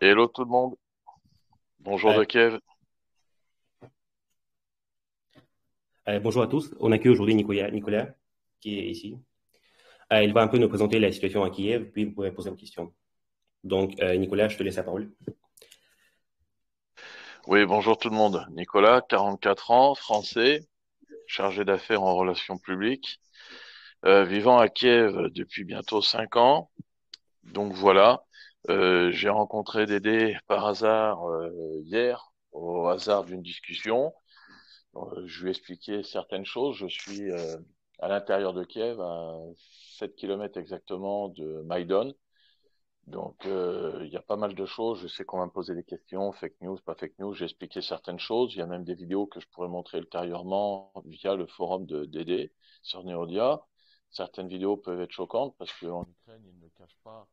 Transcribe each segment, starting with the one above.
Hello tout le monde. Bonjour de Kiev. euh, bonjour à tous. On accueille aujourd'hui Nicolas, Nicolas, qui est ici. Euh, il va un peu nous présenter la situation à Kiev, puis vous pourrez poser vos questions. Donc, euh, Nicolas, je te laisse la parole. Oui, bonjour tout le monde. Nicolas, 44 ans, français, chargé d'affaires en relations publiques, vivant à Kiev depuis bientôt 5 ans. Donc voilà, Euh, j'ai rencontré Dédé par hasard euh, hier, au hasard d'une discussion. Euh, je lui ai expliqué certaines choses. Je suis euh, à l'intérieur de Kiev, à 7 kilomètres exactement de Maïdan. Donc, il y a pas mal de choses. Je sais qu'on va me poser des questions, fake news, pas fake news. J'ai expliqué certaines choses. Il y a même des vidéos que je pourrais montrer ultérieurement via le forum de DD sur Neodia. Certaines vidéos peuvent être choquantes parce qu'en Ukraine, ils ne cachent pas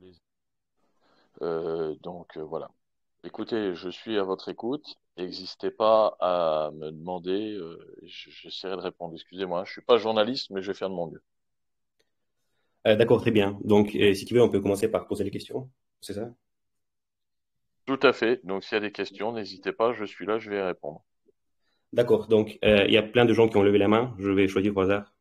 les... Euh, donc, euh, voilà. Écoutez, je suis à votre écoute. N'hésitez pas à me demander. euh, je- j'essaierai de répondre. Excusez-moi, je suis pas journaliste, mais je vais faire de mon mieux. Euh, d'accord, très bien. Donc, euh, si tu veux, on peut commencer par poser les questions. C'est ça? Tout à fait. Donc, s'il y a des questions, n'hésitez pas. Je suis là, je vais y répondre. D'accord. Donc, euh, il y a plein de gens qui ont levé la main. Je vais choisir au hasard.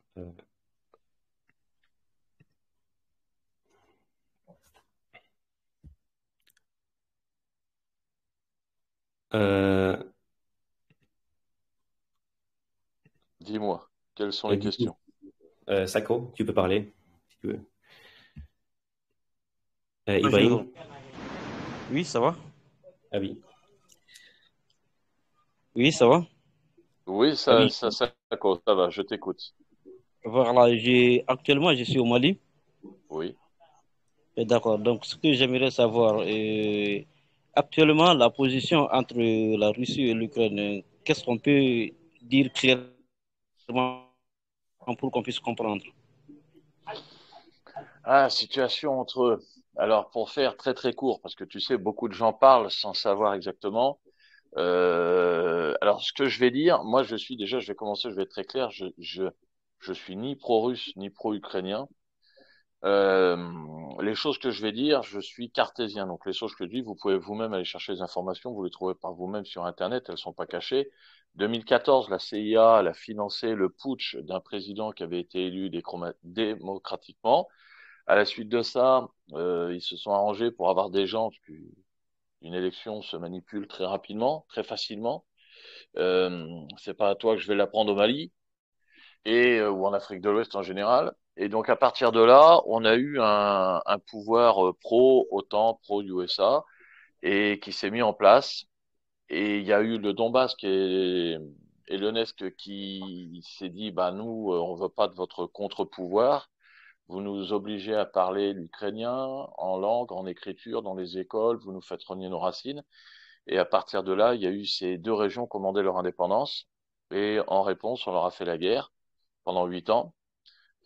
Euh, Dis-moi, quelles sont euh, les coup, questions? euh, Sako, tu peux parler, si tu veux. Euh, Ibrahim? Oui, ça va? Ah oui. Oui, ça va? Oui, Ah ça, oui. ça, ça, ça va, je t'écoute. Voilà, j'ai actuellement je suis au Mali. Oui. Et D'accord. Donc, ce que j'aimerais savoir, euh, actuellement, la position entre la Russie et l'Ukraine, qu'est-ce qu'on peut dire clairement pour qu'on puisse comprendre? Ah, situation entre eux. Alors, pour faire très très court, parce que tu sais, beaucoup de gens parlent sans savoir exactement. Euh, alors, ce que je vais dire, moi, je suis déjà, je vais commencer, je vais être très clair, je, je, je suis ni pro-russe ni pro-ukrainien. Euh, les choses que je vais dire, je suis cartésien. Donc, les choses que je dis, vous pouvez vous-même aller chercher les informations, vous les trouvez par vous-même sur Internet, elles sont pas cachées. 2014, la CIA elle a financé le putsch d'un président qui avait été élu démocratiquement. À la suite de ça, euh, ils se sont arrangés pour avoir des gens, parce qu'une élection se manipule très rapidement, très facilement. Euh, c'est pas à toi que je vais l'apprendre au Mali et euh, ou en Afrique de l'Ouest en général. Et donc à partir de là, on a eu un, un pouvoir euh, pro OTAN, pro USA et qui s'est mis en place. Et il y a eu le Donbass qui est et l'UNESC qui s'est dit bah nous euh, on veut pas de votre contre-pouvoir. Vous nous obligez à parler l'ukrainien en langue, en écriture dans les écoles. Vous nous faites renier nos racines. Et à partir de là, il y a eu ces deux régions demandé leur indépendance. Et en réponse, on leur a fait la guerre pendant huit ans.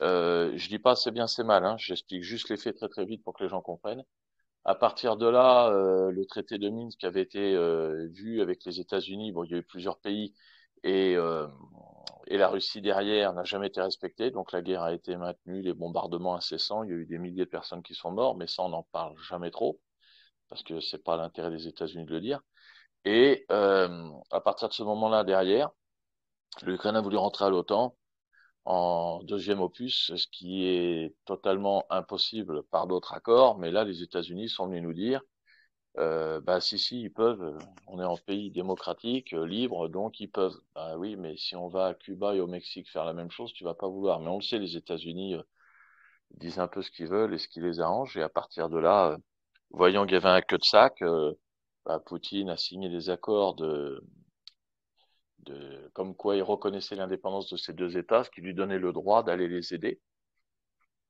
Euh, je dis pas c'est bien, c'est mal. Hein. J'explique juste les faits très très vite pour que les gens comprennent. À partir de là, euh, le traité de Minsk avait été euh, vu avec les États-Unis. Bon, il y a eu plusieurs pays et, euh, et la Russie derrière n'a jamais été respectée. Donc la guerre a été maintenue, les bombardements incessants. Il y a eu des milliers de personnes qui sont mortes, mais ça on n'en parle jamais trop parce que c'est pas l'intérêt des États-Unis de le dire. Et euh, à partir de ce moment-là, derrière, l'Ukraine a voulu rentrer à l'OTAN en deuxième opus, ce qui est totalement impossible par d'autres accords. Mais là, les États-Unis sont venus nous dire, euh, bah si si, ils peuvent. euh, On est en pays démocratique, euh, libre, donc ils peuvent. Bah oui, mais si on va à Cuba et au Mexique faire la même chose, tu vas pas vouloir. Mais on le sait, les États-Unis euh, disent un peu ce qu'ils veulent et ce qui les arrange. Et à partir de là, euh, voyant qu'il y avait un queue de sac, bah, Poutine a signé des accords de de, comme quoi il reconnaissait l'indépendance de ces deux États, ce qui lui donnait le droit d'aller les aider.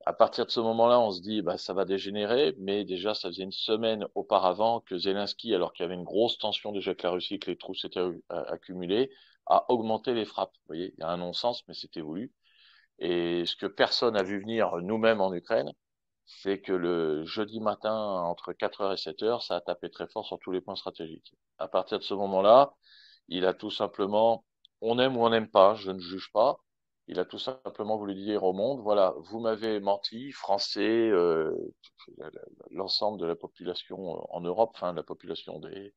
À partir de ce moment-là, on se dit, bah, ça va dégénérer, mais déjà, ça faisait une semaine auparavant que Zelensky, alors qu'il y avait une grosse tension déjà avec la Russie, que les troupes s'étaient euh, accumulées, a augmenté les frappes. Vous voyez, il y a un non-sens, mais c'était voulu. Et ce que personne n'a vu venir, nous-mêmes en Ukraine, c'est que le jeudi matin, entre 4h et 7h, ça a tapé très fort sur tous les points stratégiques. À partir de ce moment-là, il a tout simplement, on aime ou on n'aime pas, je ne juge pas, Il a tout simplement voulu dire au monde, voilà, vous m'avez menti, Français, euh, l'ensemble de la population en Europe, enfin la population des,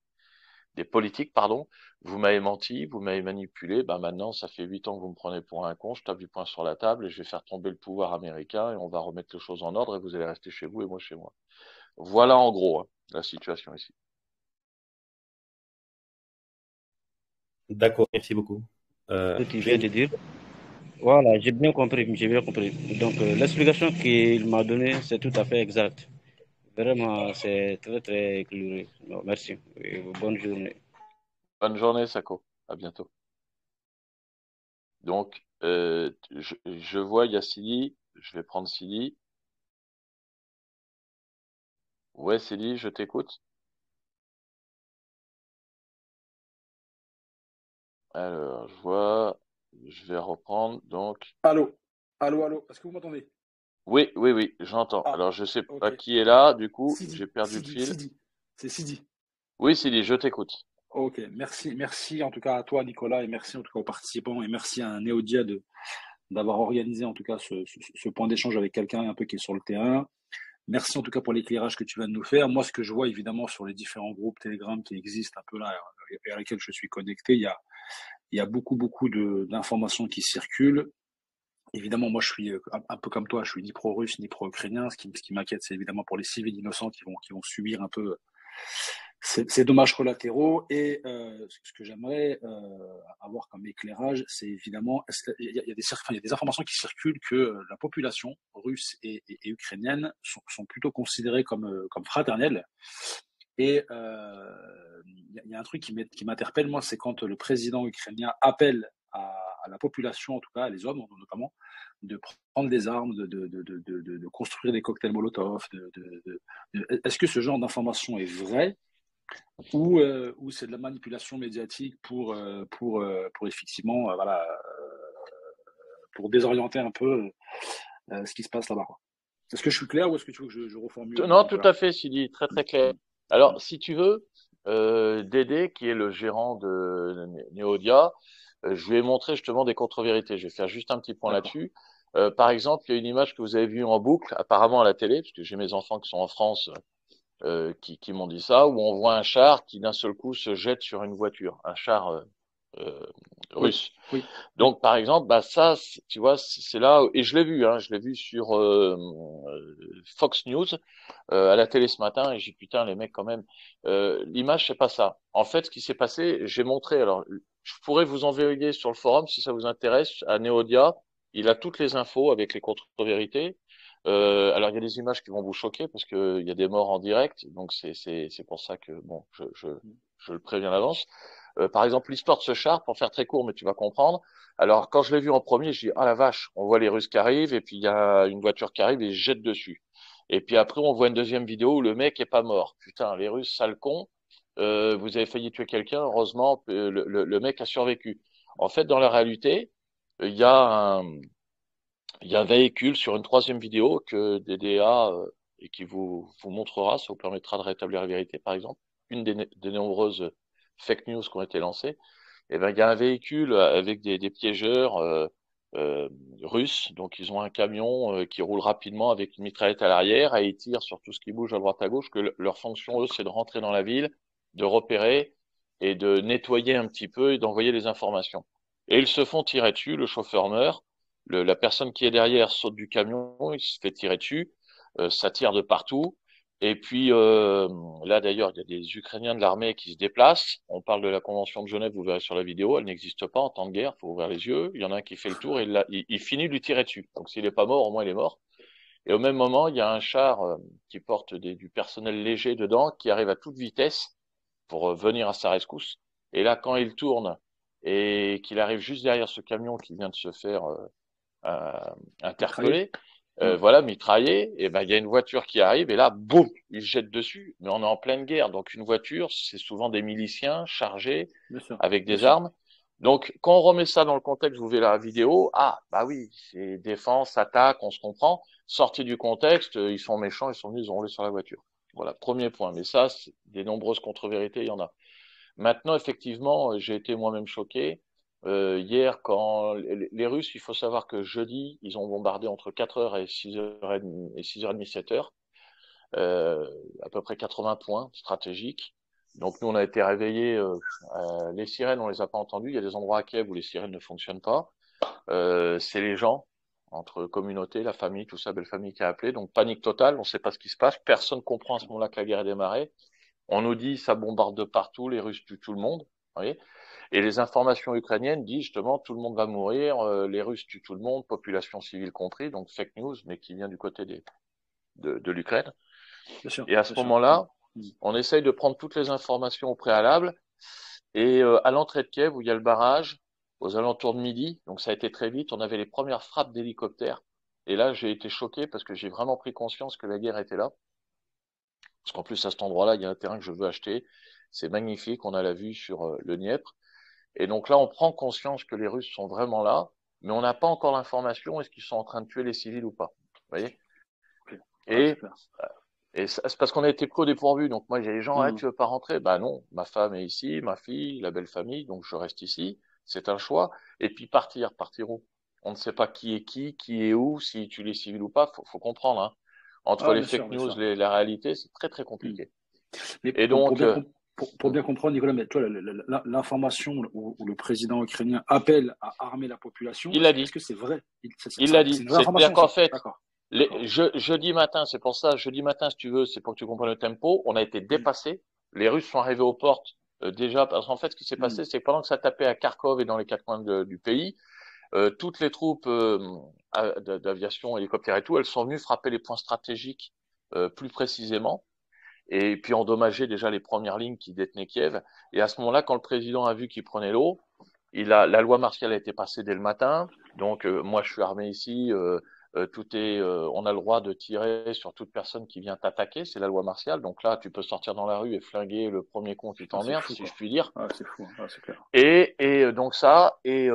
des politiques, pardon, vous m'avez menti, vous m'avez manipulé, ben maintenant ça fait huit ans que vous me prenez pour un con, je tape du poing sur la table et je vais faire tomber le pouvoir américain et on va remettre les choses en ordre et vous allez rester chez vous et moi chez moi. Voilà en gros hein, la situation ici. D'accord, merci beaucoup. Euh, tu viens de dire. Voilà, j'ai bien compris, j'ai bien compris. Donc euh, l'explication qu'il m'a donnée, c'est tout à fait exact. Vraiment, c'est très très éclairé. merci. bonne journée. Bonne journée, Sako. À bientôt. Donc, euh, je, je, vois, il y a Sidi. Je vais prendre Sidi. Ouais, Sidi, je t'écoute. Alors, je vois, je vais reprendre, donc. Allô, allô, allô, est-ce que vous m'entendez? Oui, oui, oui, j'entends. Ah, Alors, je sais pas qui est là, du coup, j'ai perdu le fil. Sidi. C'est Sidi. Oui, Sidi, je t'écoute. Ok, merci, merci en tout cas à toi, Nicolas, et merci en tout cas aux participants, et merci à Néodia de d'avoir organisé en tout cas ce, ce, point d'échange avec quelqu'un un peu qui est sur le terrain. Merci en tout cas pour l'éclairage que tu viens de nous faire. Moi, ce que je vois évidemment sur les différents groupes Telegram qui existent un peu là et à lesquels je suis connecté, il y a, il y a beaucoup, beaucoup d'informations qui circulent. Évidemment, moi, je suis euh, un, peu comme toi, je suis ni pro-russe ni pro-ukrainien. Ce qui, ce qui m'inquiète, c'est évidemment pour les civils innocents qui vont, qui vont subir un peu ces, dommages collatéraux. Et euh, ce que j'aimerais euh, avoir comme éclairage, c'est évidemment, il y, a, des, informations qui circulent que la population russe et, ukrainienne sont, plutôt considérées comme, comme fraternelles. Et il y, a un truc qui m'interpelle, moi, c'est quand le président ukrainien appelle à, la population, en tout cas, les hommes notamment, de prendre des armes, de, de construire des cocktails Molotov. Est-ce que ce genre d'information est vrai ou, euh, ou c'est de la manipulation médiatique pour, euh, pour, euh, pour effectivement, voilà, pour désorienter un peu ce qui se passe là-bas Est-ce que je suis clair ou est-ce que tu veux que je, je reformule? Non, tout à fait, Sidi, très très clair. Alors, si tu veux, euh, Dédé, qui est le gérant de Neodia, euh, je lui ai montré justement des contre-vérités. Je vais faire juste un petit point là-dessus. Euh, par exemple, il y a une image que vous avez vue en boucle, apparemment à la télé, parce que j'ai mes enfants qui sont en France euh, qui, qui m'ont dit ça, où on voit un char qui d'un seul coup se jette sur une voiture, un char euh, euh, russe. Oui, Donc, par exemple, bah ça, tu vois, c'est là et je l'ai vu, hein, je l'ai vu sur euh, Fox News euh, à la télé ce matin et j'ai putain les mecs quand même. Euh, L'image c'est pas ça. En fait, ce qui s'est passé, j'ai montré. Alors, je pourrais vous envoyer sur le forum si ça vous intéresse à Neodia. Il a toutes les infos avec les contre-vérités. Euh, alors il y a des images qui vont vous choquer parce que il y a des morts en direct, donc c'est pour ça que bon je je, je le préviens d'avance. Euh, par exemple, l'histoire de ce char, pour faire très court, mais tu vas comprendre. Alors, quand je l'ai vu en premier, je dis, ah la vache, on voit les Russes qui arrivent, et puis il y a une voiture qui arrive et je jette dessus. Et puis après, on voit une deuxième vidéo où le mec est pas mort. Putain, les Russes, sale con, euh, vous avez failli tuer quelqu'un, heureusement, le, le, le, mec a survécu. En fait, dans la réalité, il y a un, il y a un véhicule sur une troisième vidéo que DDA, euh, et qui vous, vous montrera, ça vous permettra de rétablir la vérité, par exemple, une des, des nombreuses fake news qui ont été lancées, et eh ben, il y a un véhicule avec des, des piégeurs euh, euh, russes. Donc, ils ont un camion euh, qui roule rapidement avec une mitraillette à l'arrière et ils tirent sur tout ce qui bouge à droite à gauche. Que leur fonction, eux, c'est de rentrer dans la ville, de repérer et de nettoyer un petit peu et d'envoyer des informations. Et ils se font tirer dessus. Le chauffeur meurt. Le, la personne qui est derrière saute du camion, il se fait tirer dessus. Euh, ça tire de partout. Et puis euh, là d'ailleurs, il y a des Ukrainiens de l'armée qui se déplacent. On parle de la Convention de Genève, vous verrez sur la vidéo, elle n'existe pas en temps de guerre, faut ouvrir les yeux. Il y en a un qui fait le tour et il, il, finit de lui tirer dessus. Donc s'il n'est pas mort, au moins il est mort. Et au même moment, il y a un char euh, qui porte du personnel léger dedans, qui arrive à toute vitesse pour euh, venir à sa rescousse. Et là, quand il tourne et qu'il arrive juste derrière ce camion qui vient de se faire interpeller, euh, voilà, mitraillé, et ben il y a une voiture qui arrive et là, boum, ils jettent dessus. Mais on est en pleine guerre, donc une voiture, c'est souvent des miliciens chargés avec des armes. Donc quand on remet ça dans le contexte, vous verrez la vidéo, ah bah oui, c'est défense, attaque, on se comprend. Sorti du contexte, euh, ils sont méchants, ils sont venus, ils ont roulé sur la voiture. Voilà, premier point. Mais ça, des nombreuses contre-vérités, il y en a. Maintenant, effectivement, j'ai été moi-même choqué Euh, hier, quand les, Russes, il faut savoir que jeudi, ils ont bombardé entre 4h et 6h30 et 6h30, 7h, euh, à peu près 80 points stratégiques. Donc nous, on a été réveillés. Euh, euh, les sirènes, on les a pas entendues. Il y a des endroits à Kiev où les sirènes ne fonctionnent pas. Euh, c'est les gens entre communauté, la famille, tout ça, belle famille qui a appelé. Donc panique totale. On ne sait pas ce qui se passe. Personne comprend à ce moment-là que la guerre est démarrée. On nous dit ça bombarde de partout, les Russes tuent tout le monde. Vous voyez et les informations ukrainiennes disent justement tout le monde va mourir, euh, les Russes tuent tout le monde, population civile compris, donc fake news, mais qui vient du côté des, de, de l'Ukraine. Et à ce moment-là, mm. on essaye de prendre toutes les informations au préalable. Et euh, à l'entrée de Kiev, où il y a le barrage, aux alentours de midi, donc ça a été très vite, on avait les premières frappes d'hélicoptères. Et là, j'ai été choqué parce que j'ai vraiment pris conscience que la guerre était là. Parce qu'en plus, à cet endroit-là, il y a un terrain que je veux acheter. C'est magnifique, on a la vue sur euh, le Dniepr. Et donc là, on prend conscience que les Russes sont vraiment là, mais on n'a pas encore l'information est-ce qu'ils sont en train de tuer les civils ou pas. Vous voyez? Et, et c'est parce qu'on a été pris au dépourvu. Donc moi, j'ai les gens, ah, tu veux pas rentrer? Bah non, ma femme est ici, ma fille, la belle famille, donc je reste ici. C'est un choix. Et puis partir, partir où? On ne sait pas qui est qui, qui est où, si tu les civils ou pas. Faut, faut comprendre. Hein. Entre les fake news, et la réalité, c'est très très compliqué. et donc, pour, bien comprendre, Nicolas, mais toi, l'information où, le président ukrainien appelle à armer la population, il l'a dit. Est-ce que c'est vrai? Il l'a dit. C'est-à-dire qu'en fait, les, jeudi matin, c'est pour ça, jeudi matin, si tu veux, c'est pour que tu comprennes le tempo, on a été dépassé. Les Russes sont arrivés aux portes euh, déjà, parce qu'en fait, ce qui s'est passé, hmm. c'est que pendant que ça tapait à Kharkov et dans les quatre coins du pays, euh, toutes les troupes euh, d'aviation, hélicoptères et tout, elles sont venues frapper les points stratégiques plus précisément et puis endommager déjà les premières lignes qui détenaient Kiev. Et à ce moment-là, quand le président a vu qu'il prenait l'eau, il a, la loi martiale a été passée dès le matin. Donc euh, moi, je suis armé ici. Euh, euh, tout est, on a le droit de tirer sur toute personne qui vient t'attaquer. C'est la loi martiale. Donc là, tu peux sortir dans la rue et flinguer le premier con qui t'emmerde, si je puis dire. Ah, c'est fou. Ah, clair. Et, et donc ça. Et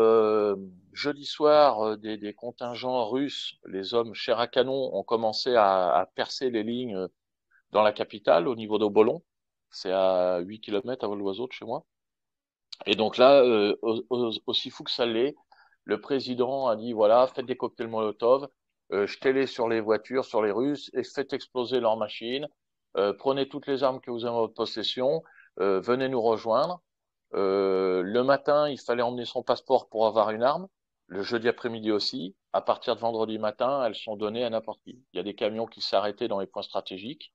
jeudi soir, des, des, contingents russes, les hommes chers à canon, ont commencé à, à percer les lignes dans la capitale, au niveau d'Obolon. C'est à 8 km à vol d'oiseau de chez moi. Et donc là, euh, aussi fou que ça l'est, le président a dit, voilà, faites des cocktails Molotov, euh, jetez-les sur les voitures, sur les Russes, et faites exploser leurs machines, euh, prenez toutes les armes que vous avez en votre possession, venez nous rejoindre. Le matin, il fallait emmener son passeport pour avoir une arme. Le jeudi après-midi aussi. À partir de vendredi matin, elles sont données à n'importe qui. Il y a des camions qui s'arrêtaient dans les points stratégiques.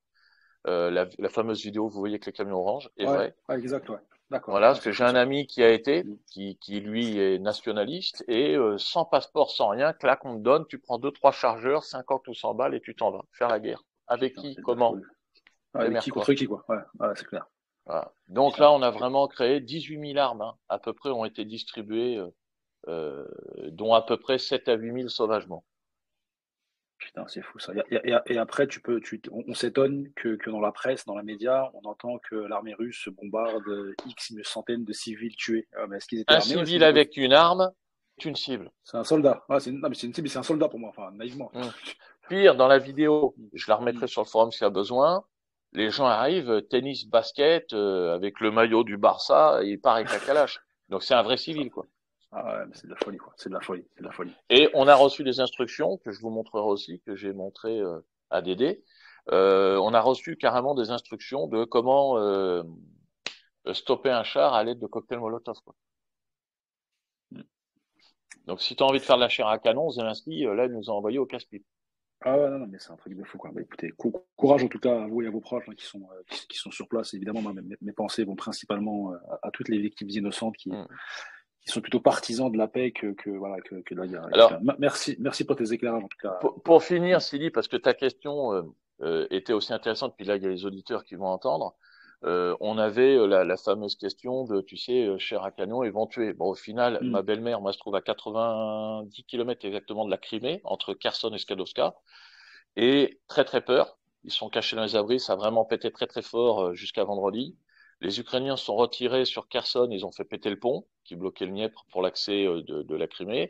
Euh, la, fameuse vidéo, vous voyez que les camions orange est vrai. exact, ouais. D'accord. Voilà, parce que j'ai un ami qui a été, qui, qui lui est nationaliste, et euh, sans passeport, sans rien, clac, on te donne, tu prends deux, trois chargeurs, 50 ou 100 balles, et tu t'en vas faire la guerre. Avec qui Comment Avec qui contre qui, quoi. Ouais, c'est clair. Voilà. Donc là, on a vraiment créé 18 000 armes, hein, à peu près, ont été distribuées, euh, dont à peu près 7 à 8 000 sauvagements. Putain, c'est fou ça. Et, après, tu peux, tu, on, s'étonne que, que, dans la presse, dans la média, on entend que l'armée russe bombarde X une centaine de civils tués. Ah, mais étaient un civil avec une arme, c'est une cible. C'est un soldat. c'est une, non, mais c'est une cible, c'est un soldat pour moi, enfin, naïvement. Mmh. Pire, dans la vidéo, je la remettrai sur le forum s'il y a besoin. Les gens arrivent, tennis, basket, euh, avec le maillot du Barça, et il part avec la calache. Donc c'est un vrai civil, quoi. Ah ouais, c'est de la folie, quoi. C'est de la folie, c'est de la folie. Et on a reçu des instructions que je vous montrerai aussi, que j'ai montré euh, à Dédé. Euh, on a reçu carrément des instructions de comment euh, stopper un char à l'aide de cocktails Molotov. Quoi. Hmm. Donc, si tu as envie de faire de la chair à canon, Zelensky, là, il nous a envoyé au casse-pipe. Ah ouais, non, non, mais c'est un truc de fou, quoi. Bah, écoutez, courage en tout cas à vous et à vos proches hein, qui, sont, qui, sont sur place. Évidemment, mes, pensées vont principalement à, toutes les victimes innocentes qui, hmm qui sont plutôt partisans de la paix que, que voilà que, que de la guerre. Alors, merci, merci pour tes éclairages en tout cas. Pour, finir, Sylvie, parce que ta question euh, euh, était aussi intéressante, puis là il y a les auditeurs qui vont entendre. Euh, on avait euh, la, la, fameuse question de, tu sais, euh, cher à canon éventué. Bon, au final, mm. ma belle-mère, moi, se trouve à 90 km exactement de la Crimée, entre Kherson et Skadovska, et très très peur. Ils sont cachés dans les abris, ça a vraiment pété très très fort jusqu'à vendredi. Les Ukrainiens sont retirés sur Kherson, ils ont fait péter le pont qui bloquait le Dniepr pour l'accès euh, de, de, la Crimée.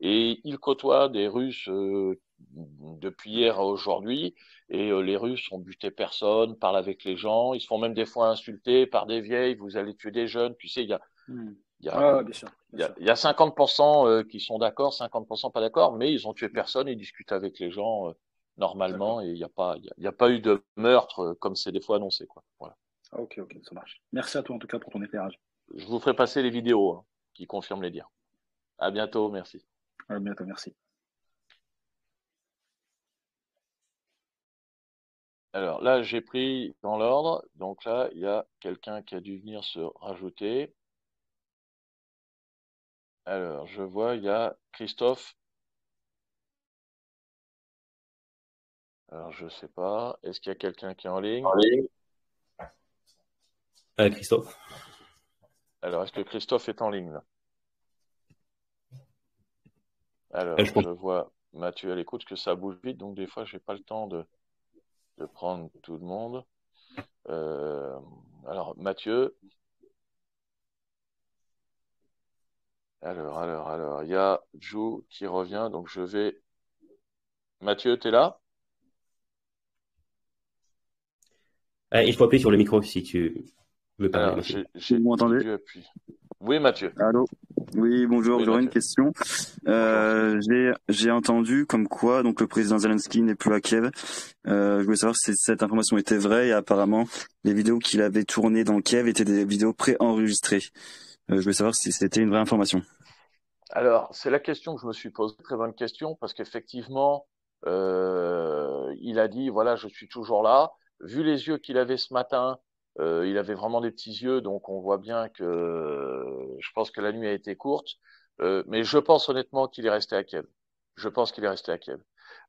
Et ils côtoient des Russes euh, depuis hier à aujourd'hui. Et euh, les Russes ont buté personne, parlent avec les gens. Ils se font même des fois insulter par des vieilles. Vous allez tuer des jeunes. Tu sais, il y a, hmm. Il y a, bien sûr, il, y a, 50% qui sont d'accord, 50% pas d'accord, mais ils ont tué personne, ils discutent avec les gens normalement et il n'y a pas, il y a, pas eu de meurtre comme c'est des fois annoncé, quoi. Voilà. Ah, ok, ok, ça marche. Merci à toi en tout cas pour ton éclairage. Je vous ferai passer les vidéos hein, qui confirment les dires. À bientôt, merci. À bientôt, merci. Alors là, j'ai pris dans l'ordre. Donc là, il y a quelqu'un qui a dû venir se rajouter. Alors, je vois, il y a Christophe. Alors, je sais pas. Est-ce qu'il y a quelqu'un qui est en ligne? Euh, Christophe. Alors, est-ce que Christophe est en ligne là? Alors, je vois Mathieu à l'écoute, que ça bouge vite, donc des fois, j'ai pas le temps de, de prendre tout le monde. Euh, alors, Mathieu? Alors, alors, alors, il y a Jou qui revient, donc je vais. Mathieu, tu es là? Euh, Il faut appuyer sur le micro si tu parler. Vous m'entendez Oui, Mathieu. Allô? Oui, bonjour. J'aurais une question. Euh, j'ai entendu comme quoi donc le président Zelensky n'est plus à Kiev. Euh, je voulais savoir si cette information était vraie et apparemment les vidéos qu'il avait tournées dans Kiev étaient des vidéos préenregistrées. Euh, je voulais savoir si c'était une vraie information. Alors, c'est la question que je me suis posée. Très bonne question parce qu'effectivement, euh, il a dit voilà, je suis toujours là. Vu les yeux qu'il avait ce matin, euh, il avait vraiment des petits yeux, donc on voit bien que je pense que la nuit a été courte. Euh, mais je pense honnêtement qu'il est resté à Kiev. Je pense qu'il est resté à Kiev.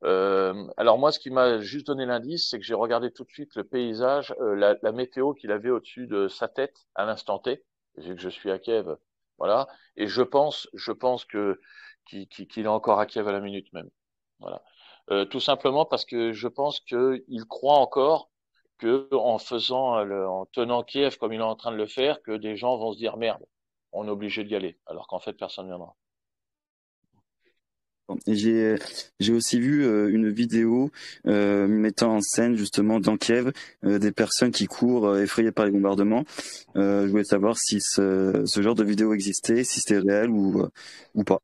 Euh, alors moi, ce qui m'a juste donné l'indice, c'est que j'ai regardé tout de suite le paysage, la, la, météo qu'il avait au-dessus de sa tête à l'instant T. Vu que je suis à Kiev, voilà. Et je pense, je pense que qu'il est encore à Kiev à la minute même. Voilà. tout simplement parce que je pense qu'il croit encore que en faisant, le, en tenant Kiev comme il est en train de le faire, que des gens vont se dire merde, on est obligé d'y aller, alors qu'en fait personne ne viendra. J'ai j'ai aussi vu euh, une vidéo euh, mettant en scène justement dans Kiev euh, des personnes qui courent effrayées par les bombardements. je voulais savoir si ce, ce genre de vidéo existait, si c'était réel ou ou pas.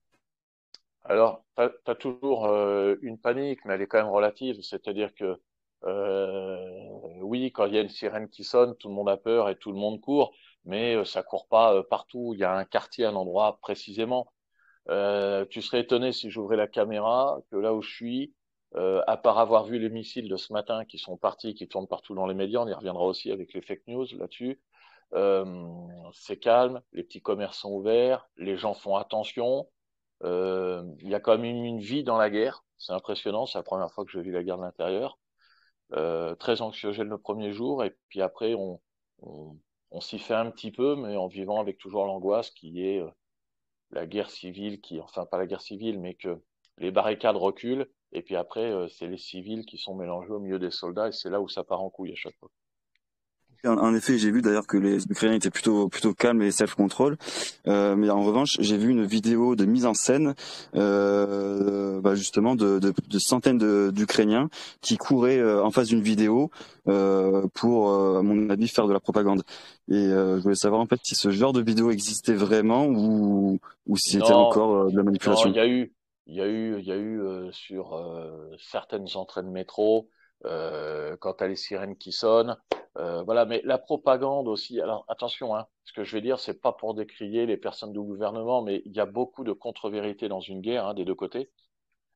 Alors, tu as, toujours une panique, mais elle est quand même relative. C'est-à-dire que euh, oui, quand il y a une sirène qui sonne, tout le monde a peur et tout le monde court, mais euh, ça court pas euh, partout. Il y a un quartier, un endroit précisément. Euh, tu serais étonné si j'ouvrais la caméra que là où je suis, euh, à part avoir vu les missiles de ce matin qui sont partis, qui tournent partout dans les médias, on y reviendra aussi avec les fake news là-dessus. Euh, c'est calme, les petits commerces sont ouverts, les gens font attention. Il y a quand même une vie dans la guerre, c'est impressionnant, c'est la première fois que je vis la guerre de l'intérieur. Euh, très anxiogène le premier jour, et puis après, on, s'y fait un petit peu, mais en vivant avec toujours l'angoisse qui est euh, la guerre civile, qui, enfin pas la guerre civile, mais que les barricades reculent, et puis après, euh, c'est les civils qui sont mélangés au milieu des soldats, et c'est là où ça part en couille à chaque fois. En effet, j'ai vu d'ailleurs que les Ukrainiens étaient plutôt plutôt calmes et self-control. Euh, mais en revanche, j'ai vu une vidéo de mise en scène, euh, bah justement, de, de, de centaines d'Ukrainiens qui couraient euh, en face d'une vidéo euh, pour, euh, à mon avis, faire de la propagande. Et euh, je voulais savoir en fait si ce genre de vidéo existait vraiment ou ou si c'était encore de la manipulation. il y a eu, il y a eu, il y a eu sur certaines entrées de métro. Euh, quand les sirènes qui sonnent. Euh, voilà, mais la propagande aussi. Alors attention, hein, ce que je vais dire, c'est pas pour décrier les personnes du gouvernement, mais il y a beaucoup de contre-vérités dans une guerre hein, des deux côtés.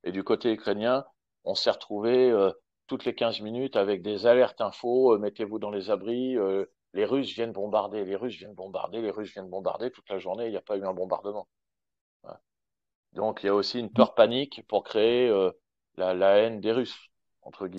Et du côté ukrainien, on s'est retrouvé euh, toutes les 15 minutes avec des alertes infos, euh, mettez-vous dans les abris, les Russes viennent bombarder, les Russes viennent bombarder, les Russes viennent bombarder toute la journée, il n'y a pas eu un bombardement. Donc il y a aussi une peur panique pour créer la haine des Russes.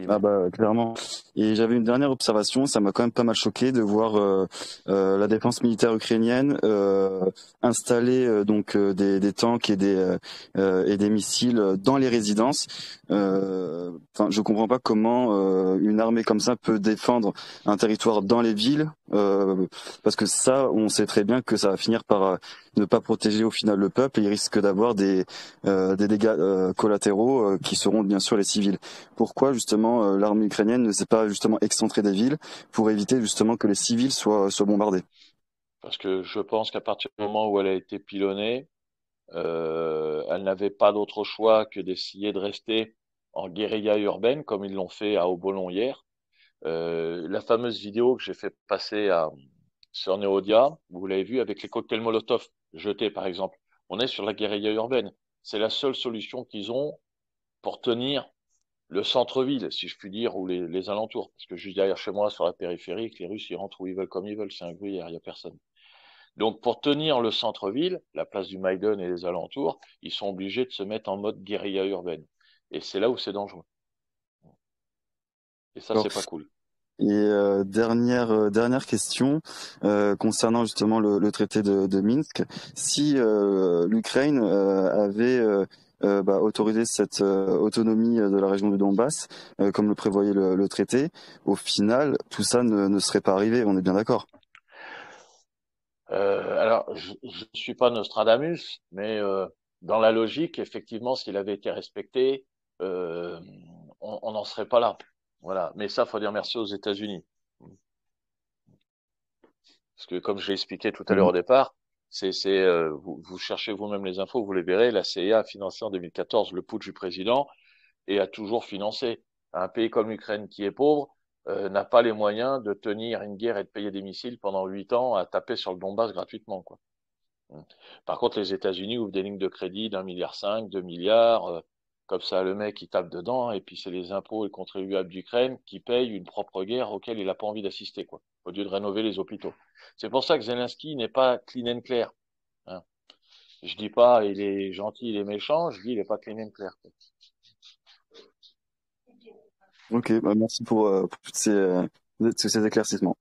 Ah bah clairement. Et j'avais une dernière observation, ça m'a quand même pas mal choqué de voir euh, euh, la défense militaire ukrainienne euh, installer euh, donc euh, des, des, tanks et des et des missiles dans les résidences. Enfin, je comprends pas comment une armée comme ça peut défendre un territoire dans les villes, parce que ça, on sait très bien que ça va finir par ne pas protéger au final le peuple. Et il risque d'avoir des des dégâts collatéraux qui seront bien sûr les civils. Pourquoi justement euh, l'armée ukrainienne ne s'est pas justement excentrée des villes pour éviter justement que les civils soient, bombardés parce que je pense qu'à partir du moment où elle a été pilonnée, euh, elle n'avait pas d'autre choix que d'essayer de rester en guérilla urbaine, comme ils l'ont fait à Obolon hier. Euh, la fameuse vidéo que j'ai fait passer à, sur Neodia, vous l'avez vu avec les cocktails Molotov jetés, par exemple. On est sur la guérilla urbaine. C'est la seule solution qu'ils ont pour tenir le centre-ville, si je puis dire, ou les, les, alentours. Parce que juste derrière chez moi, sur la périphérique, les Russes, ils rentrent où ils veulent, comme ils veulent. C'est un gruyère, il n'y a personne. Donc, pour tenir le centre-ville, la place du Maïden et les alentours, ils sont obligés de se mettre en mode guérilla urbaine. Et c'est là où c'est dangereux. Et ça, c'est pas cool. Et euh, dernière euh, dernière question euh, concernant justement le, le traité de, de, Minsk. Si euh, l'Ukraine euh, bah, autorisé cette autonomie de la région du Donbass, comme le prévoyait le, le, traité, au final, tout ça ne, ne serait pas arrivé. On est bien d'accord. alors, je ne suis pas Nostradamus, mais dans la logique, effectivement, s'il avait été respecté, on n'en serait pas là. Voilà. Mais ça, faut dire merci aux États-Unis. Parce que comme je l'ai expliqué tout à l'heure au départ, c'est, euh, vous, vous, cherchez vous-même les infos, vous les verrez. La CIA a financé en 2014 le putsch du président et a toujours financé. Un pays comme l'Ukraine qui est pauvre euh, n'a pas les moyens de tenir une guerre et de payer des missiles pendant huit ans à taper sur le Donbass gratuitement. Quoi. Par contre, les États-Unis ouvrent des lignes de crédit d'un milliard cinq, deux milliards. Comme ça, le mec, il tape dedans, et puis c'est les impôts et contribuables d'Ukraine qui payent une propre guerre auquel il n'a pas envie d'assister, quoi, au lieu de rénover les hôpitaux. C'est pour ça que Zelensky n'est pas clean and clear. Hein. Je dis pas il est gentil, il est méchant, je dis il est pas clean and clear. Quoi. Ok, bah merci pour, euh, pour tous ces, euh, ces éclaircissements.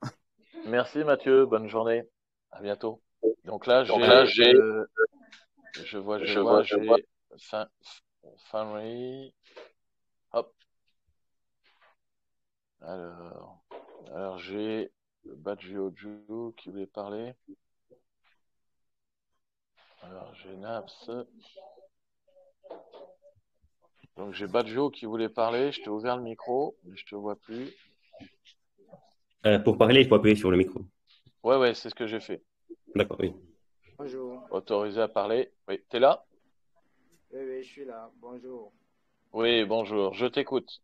Merci Mathieu, bonne journée, à bientôt. Donc là, j'ai, euh, je vois, je, je vois, je vois, fin, Family. Hop. Alors, alors j'ai Badgioju qui voulait parler. Alors j'ai Naps. Donc j'ai Badjo qui voulait parler. Je t'ai ouvert le micro, mais je te vois plus. Euh, pour parler, il faut appuyer sur le micro. Ouais, ouais, c'est ce que j'ai fait. D'accord, oui. Bonjour. Autorisé à parler. Oui, t'es là? Oui, oui, je suis là. Bonjour. Oui, bonjour. Je t'écoute.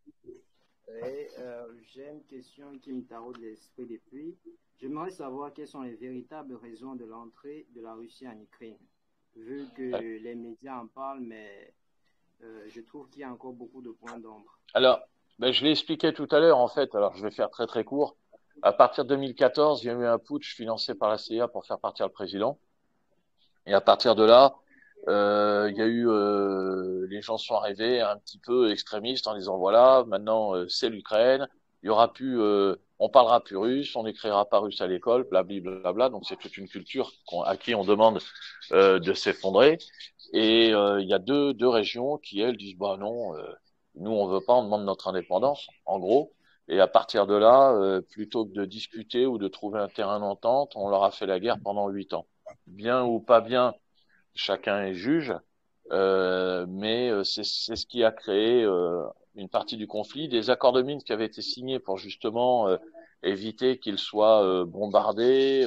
Euh, J'ai une question qui me taraude l'esprit depuis. J'aimerais savoir quelles sont les véritables raisons de l'entrée de la Russie en Ukraine. Vu que les médias en parlent, mais euh, je trouve qu'il y a encore beaucoup de points d'ombre. Alors, ben, je l'ai expliqué tout à l'heure, en fait. Alors, je vais faire très très court. À partir de 2014, il y a eu un putsch financé par la CIA pour faire partir le président. Et à partir de là, euh, il y a eu, euh, les gens sont arrivés un petit peu extrémistes en disant voilà, maintenant euh, c'est l'Ukraine, il y aura plus, on parlera plus russe, on n'écrira pas russe à l'école, blablabla. Bla, donc c'est toute une culture à qui on demande de s'effondrer. Et il y a deux, deux régions qui elles disent bah non, nous on veut pas, on demande notre indépendance, en gros. Et à partir de là, plutôt que de discuter ou de trouver un terrain d'entente, on leur a fait la guerre pendant huit ans. Bien ou pas bien, chacun est juge, euh, mais euh, c'est ce qui a créé euh, une partie du conflit. Des accords de Minsk qui avaient été signés pour justement euh, éviter qu'ils soient bombardés,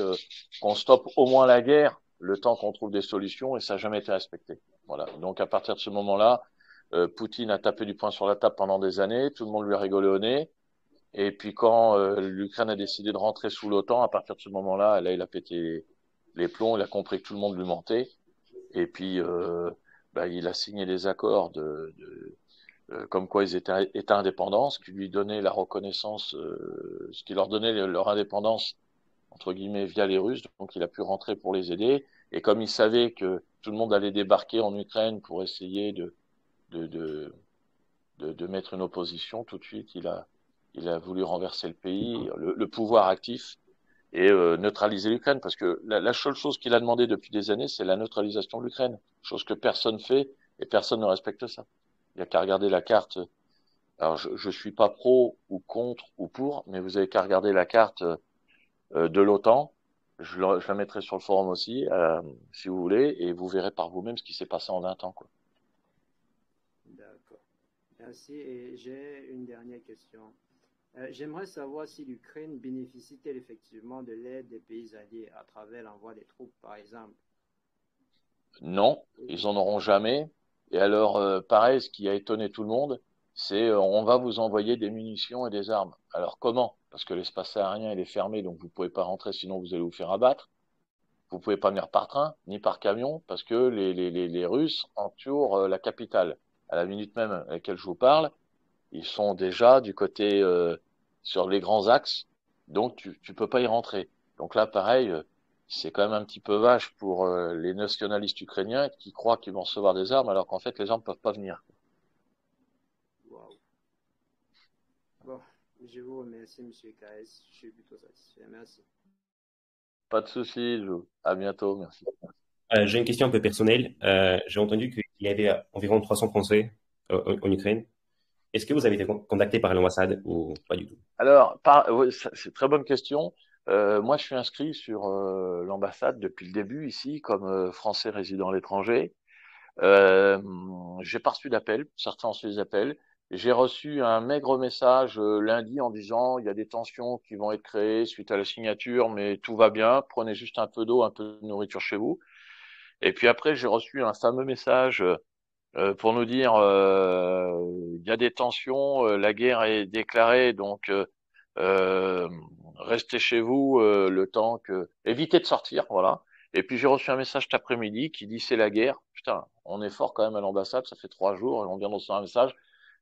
qu'on stoppe au moins la guerre le temps qu'on trouve des solutions, et ça n'a jamais été respecté. Voilà. Donc à partir de ce moment-là, Poutine a tapé du poing sur la table pendant des années, tout le monde lui a rigolé au nez. Et puis quand l'Ukraine a décidé de rentrer sous l'OTAN, à partir de ce moment-là, là, il a pété les plombs, il a compris que tout le monde lui mentait. Et puis, euh, bah, il a signé des accords de, euh, comme quoi ils étaient, indépendants, ce qui lui donnait la reconnaissance, euh, ce qui leur donnait leur indépendance entre guillemets via les Russes. Donc, il a pu rentrer pour les aider. Et comme il savait que tout le monde allait débarquer en Ukraine pour essayer de de, de, mettre une opposition, tout de suite, il a il a voulu renverser le pays, le pouvoir actif et euh, neutraliser l'Ukraine, parce que la, seule chose qu'il a demandé depuis des années, c'est la neutralisation de l'Ukraine, chose que personne fait et personne ne respecte ça. Il n'y a qu'à regarder la carte. Alors, je ne suis pas pro ou contre ou pour, mais vous avez qu'à regarder la carte euh, de l'OTAN. Je, je, la mettrai sur le forum aussi, euh, si vous voulez, et vous verrez par vous-même ce qui s'est passé en 20 ans. Quoi. D'accord. Merci. Et j'ai une dernière question. Euh, j'aimerais savoir si l'Ukraine bénéficie-t-elle effectivement de l'aide des pays alliés à travers l'envoi des troupes, par exemple? Non, ils en auront jamais. Et alors, euh, pareil, ce qui a étonné tout le monde, c'est euh, on va vous envoyer des munitions et des armes. Alors comment? Parce que l'espace aérien il est fermé, donc vous pouvez pas rentrer, sinon vous allez vous faire abattre. Vous pouvez pas venir par train ni par camion parce que les, les, les, Russes entourent la capitale. À la minute même à laquelle je vous parle, ils sont déjà du côté euh, sur les grands axes, donc tu tu peux pas y rentrer. Donc là, pareil, euh, c'est quand même un petit peu vache pour euh, les nationalistes ukrainiens qui croient qu'ils vont recevoir des armes alors qu'en fait les armes peuvent pas venir. Wow. Bon, je vous remercie, Monsieur KS. Je suis plutôt satisfait. Merci. Pas de souci, Lou. À bientôt, merci. Euh, j'ai une question un peu personnelle. Euh, j'ai entendu qu'il y avait environ 300 Français euh, en Ukraine. Est-ce que vous avez été con- contacté par l'ambassade ou pas du tout? Alors, par, ça- c'est très bonne question. Euh, moi, je suis inscrit sur euh, l'ambassade depuis le début ici comme euh, Français résident à l'étranger. Euh, j'ai pas reçu d'appel, certains ont reçu des appels. J'ai reçu un maigre message euh, lundi en disant il y a des tensions qui vont être créées suite à la signature, mais tout va bien, prenez juste un peu d'eau, un peu de nourriture chez vous. Et puis après, j'ai reçu un fameux message euh, pour nous dire euh, il y a des tensions, euh, la guerre est déclarée, donc restez chez vous le temps que évitez de sortir, voilà. Et puis j'ai reçu un message cet après-midi qui dit c'est la guerre. Putain, on est fort quand même à l'ambassade, ça fait trois jours on vient de recevoir un message.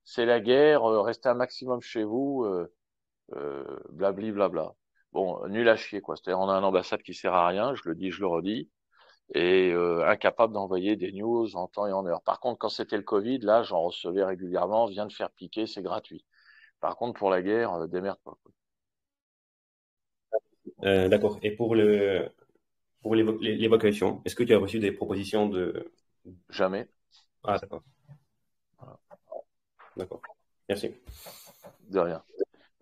C'est la guerre, restez un maximum chez vous, blabli blabla. Bon, nul à chier quoi. C'est-à-dire on a une ambassade qui sert à rien, je le dis, je le redis et euh, incapable d'envoyer des news en temps et en heure. Par contre, quand c'était le Covid, là, j'en recevais régulièrement, vient de faire piquer, c'est gratuit. Par contre, pour la guerre, euh, démerde-toi. quoi. Euh, d'accord. Et pour le, pour l'évacuation, est-ce que tu as reçu des propositions de... Jamais. Ah, d'accord. D'accord. Merci. De rien.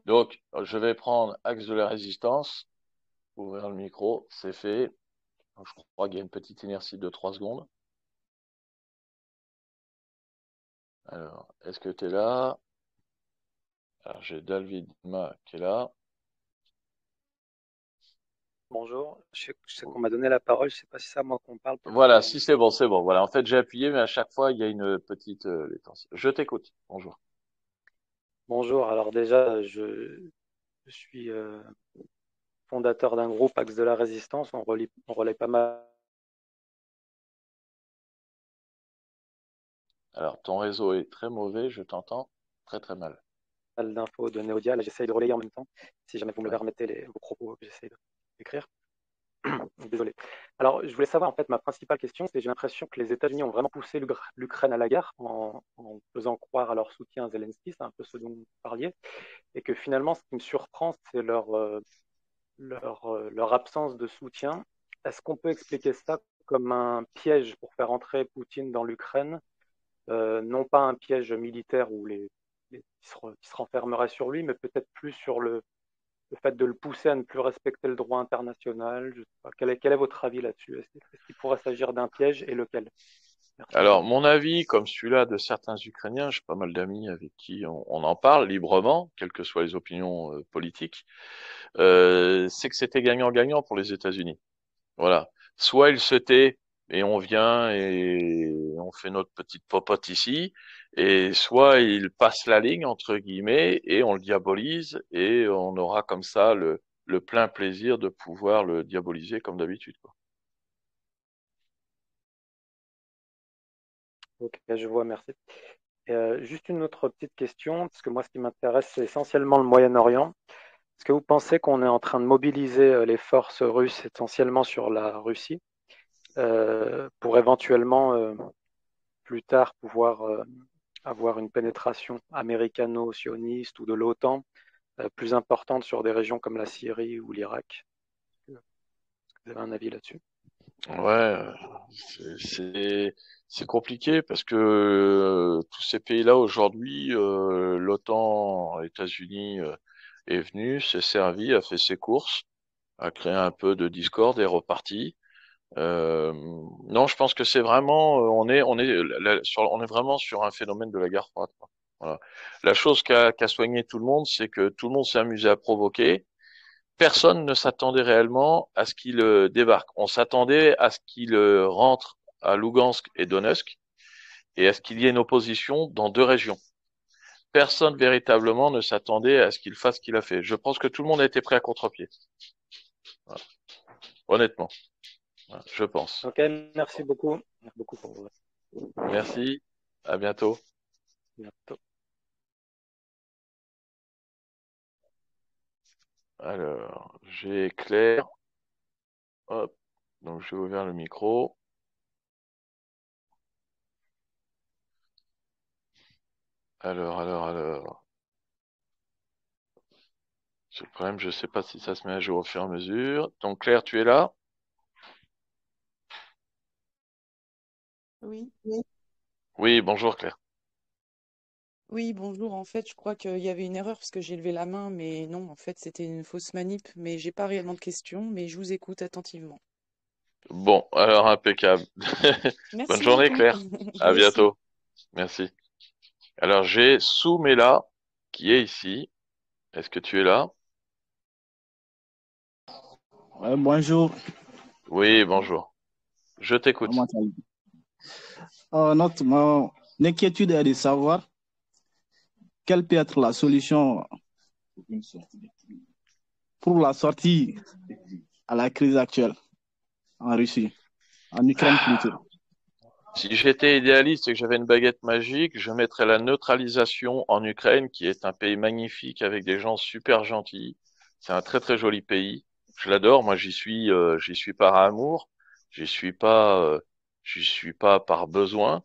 Donc, je vais prendre axe de la résistance, ouvrir le micro, c'est fait. Je crois qu'il y a une petite inertie de 3 secondes. Alors, est-ce que tu es là? Alors, j'ai David Ma qui est là. Bonjour, je sais, qu'on m'a donné la parole, je sais pas si c'est à moi qu'on parle. Voilà, que- si c'est bon, c'est bon. Voilà, en fait, j'ai appuyé, mais à chaque fois, il y a une petite euh, latence. Je t'écoute. Bonjour. Bonjour, alors déjà, je, je suis euh, fondateur d'un groupe Axe de la Résistance, on relie, on relaie pas mal Alors, ton réseau est très mauvais, je t'entends très très mal. d'infos de Néodia, là j'essaye de relayer en même temps, si jamais vous me permettez les, vos propos de- d'écrire. Désolé. Alors, je voulais savoir, en fait, ma principale question, c'est j'ai l'impression que les États-Unis ont vraiment poussé l'Ukraine à la guerre en, en faisant croire à leur soutien à Zelensky, c'est un peu ce dont vous parliez, et que finalement, ce qui me surprend, c'est leur, euh, leur, euh, leur absence de soutien. Est-ce qu'on peut expliquer ça comme un piège pour faire entrer Poutine dans l'Ukraine, euh, non pas un piège militaire où les, qui se, renfermerait sur lui, mais peut-être plus sur le, fait de le pousser à ne plus respecter le droit international? Quel est, votre avis là-dessus? Est-ce qu'il pourrait s'agir d'un piège et lequel? Alors, mon avis, comme celui-là de certains Ukrainiens, j'ai pas mal d'amis avec qui on, en parle librement, quelles que soient les opinions euh, politiques, euh, c'est que c'était gagnant-gagnant pour les États-Unis. Voilà. Soit il se tait et on vient et on fait notre petite popote ici, et soit il passe la ligne, entre guillemets, et on le diabolise, et on aura comme ça le, le plein plaisir de pouvoir le diaboliser comme d'habitude. Ok, je vois, merci. Euh, juste une autre petite question, parce que moi, ce qui m'intéresse, c'est essentiellement le Moyen-Orient. Est-ce que vous pensez qu'on est en train de mobiliser euh, les forces russes essentiellement sur la Russie euh, pour éventuellement plus tard pouvoir avoir une pénétration américano-sioniste ou de l'OTAN plus importante sur des régions comme la Syrie ou l'Irak? Vous avez un avis là-dessus? Ouais, euh, c'est c'est compliqué parce que euh, tous ces pays-là aujourd'hui, euh, l'OTAN, États-Unis euh, est venu, s'est servi, a fait ses courses, a créé un peu de discorde et est reparti. Euh, non, je pense que c'est vraiment, euh, on est on est sur, on est vraiment sur un phénomène de la guerre froide. Voilà. La chose qu'a qu soigné tout le monde, c'est que tout le monde s'est amusé à provoquer. Personne ne s'attendait réellement à ce qu'il euh, débarque. On s'attendait à ce qu'il euh, rentre à Lugansk et Donetsk et à ce qu'il y ait une opposition dans deux régions. Personne véritablement ne s'attendait à ce qu'il fasse ce qu'il a fait. Je pense que tout le monde a été prêt à contre-pied. Voilà. Honnêtement. Voilà, je pense. Ok, merci beaucoup. Merci beaucoup pour... Merci. À bientôt. bientôt. Alors, j'ai Claire. Hop. Donc, je vais ouvrir le micro. Alors, alors, alors. C'est le problème, je ne sais pas si ça se met à jour au fur et à mesure. Donc, Claire, tu es là? Oui. Oui, bonjour Claire. Oui, bonjour. En fait, je crois qu'il y avait une erreur parce que j'ai levé la main, mais non, en fait, c'était une fausse manip. Mais j'ai pas réellement de questions, mais je vous écoute attentivement. Bon, alors impeccable. Bonne journée beaucoup. Claire. À bientôt. Merci. Alors, j'ai Soumela qui est ici. Est-ce que tu es là? Ouais, bonjour, Oui, bonjour. Je t'écoute. comment? Euh, notre, mon inquiétude est de savoir quelle peut être la solution pour la sortie à la crise actuelle en Russie, en Ukraine plutôt? Si j'étais idéaliste et que j'avais une baguette magique, je mettrais la neutralisation en Ukraine, qui est un pays magnifique avec des gens super gentils. C'est un très très joli pays. Je l'adore. Moi, j'y suis, euh, j'y suis par amour. J'y suis pas, euh, j'y suis pas par besoin.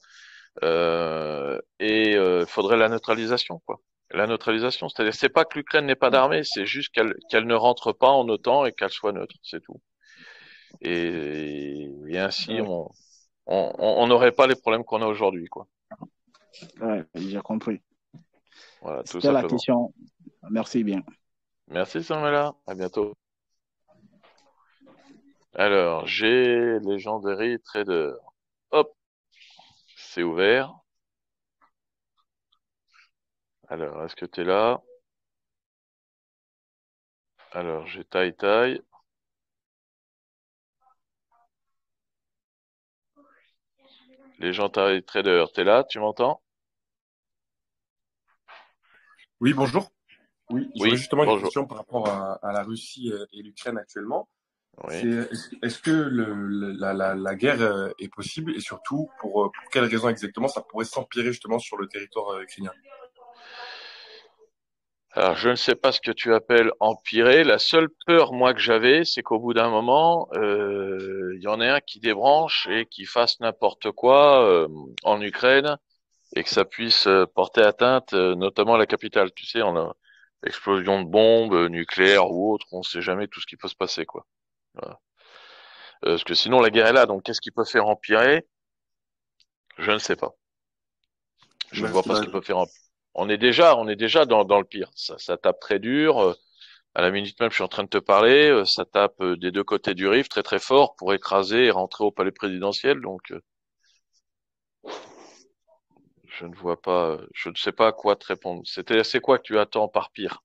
Euh, et il faudrait la neutralisation, quoi. La neutralisation, c'est-à-dire, c'est pas que l'Ukraine n'ait pas d'armée, c'est juste qu'elle qu'elle ne rentre pas en OTAN et qu'elle soit neutre, c'est tout. Et, et ainsi, on n'aurait pas les problèmes qu'on a aujourd'hui, quoi. ouais, j'ai compris. Voilà, tout C'était la question. Merci bien. Merci Samuela, à bientôt. Alors, j'ai Legendary Trader. C'est ouvert. Alors, est-ce que tu es là? Alors, j'ai Tai Tai. Legendary Trader, t'es là? Tu m'entends? Oui, bonjour. Oui, Oui, justement une bonjour. question par rapport à, à la Russie euh, et l'Ukraine actuellement. Oui. Est-ce que le, la, la, la guerre euh, est possible et surtout pour, euh, pour quelles raisons exactement ça pourrait s'empirer justement sur le territoire euh, ukrainien? Alors, je ne sais pas ce que tu appelles empirer. La seule peur, moi, que j'avais, c'est qu'au bout d'un moment, euh, il y en ait un qui débranche et qui fasse n'importe quoi euh, en Ukraine et que ça puisse porter atteinte, euh, notamment à la capitale. Tu sais, on a explosion de bombes nucléaires ou autres, on ne sait jamais tout ce qui peut se passer, quoi. Voilà. Euh, parce que sinon, la guerre est là. Donc, qu'est-ce qui peut faire empirer? Je ne sais pas. Je ne Bah, vois pas ce qui peut faire empirer. On est déjà, on est déjà dans, dans le pire. Ça, ça tape très dur. Euh, À la minute même, je suis en train de te parler. euh, Ça tape des deux côtés du Rif très très fort pour écraser et rentrer au palais présidentiel. Donc, je ne vois pas, je ne sais pas à quoi te répondre. C'était, c'est quoi que tu attends par pire?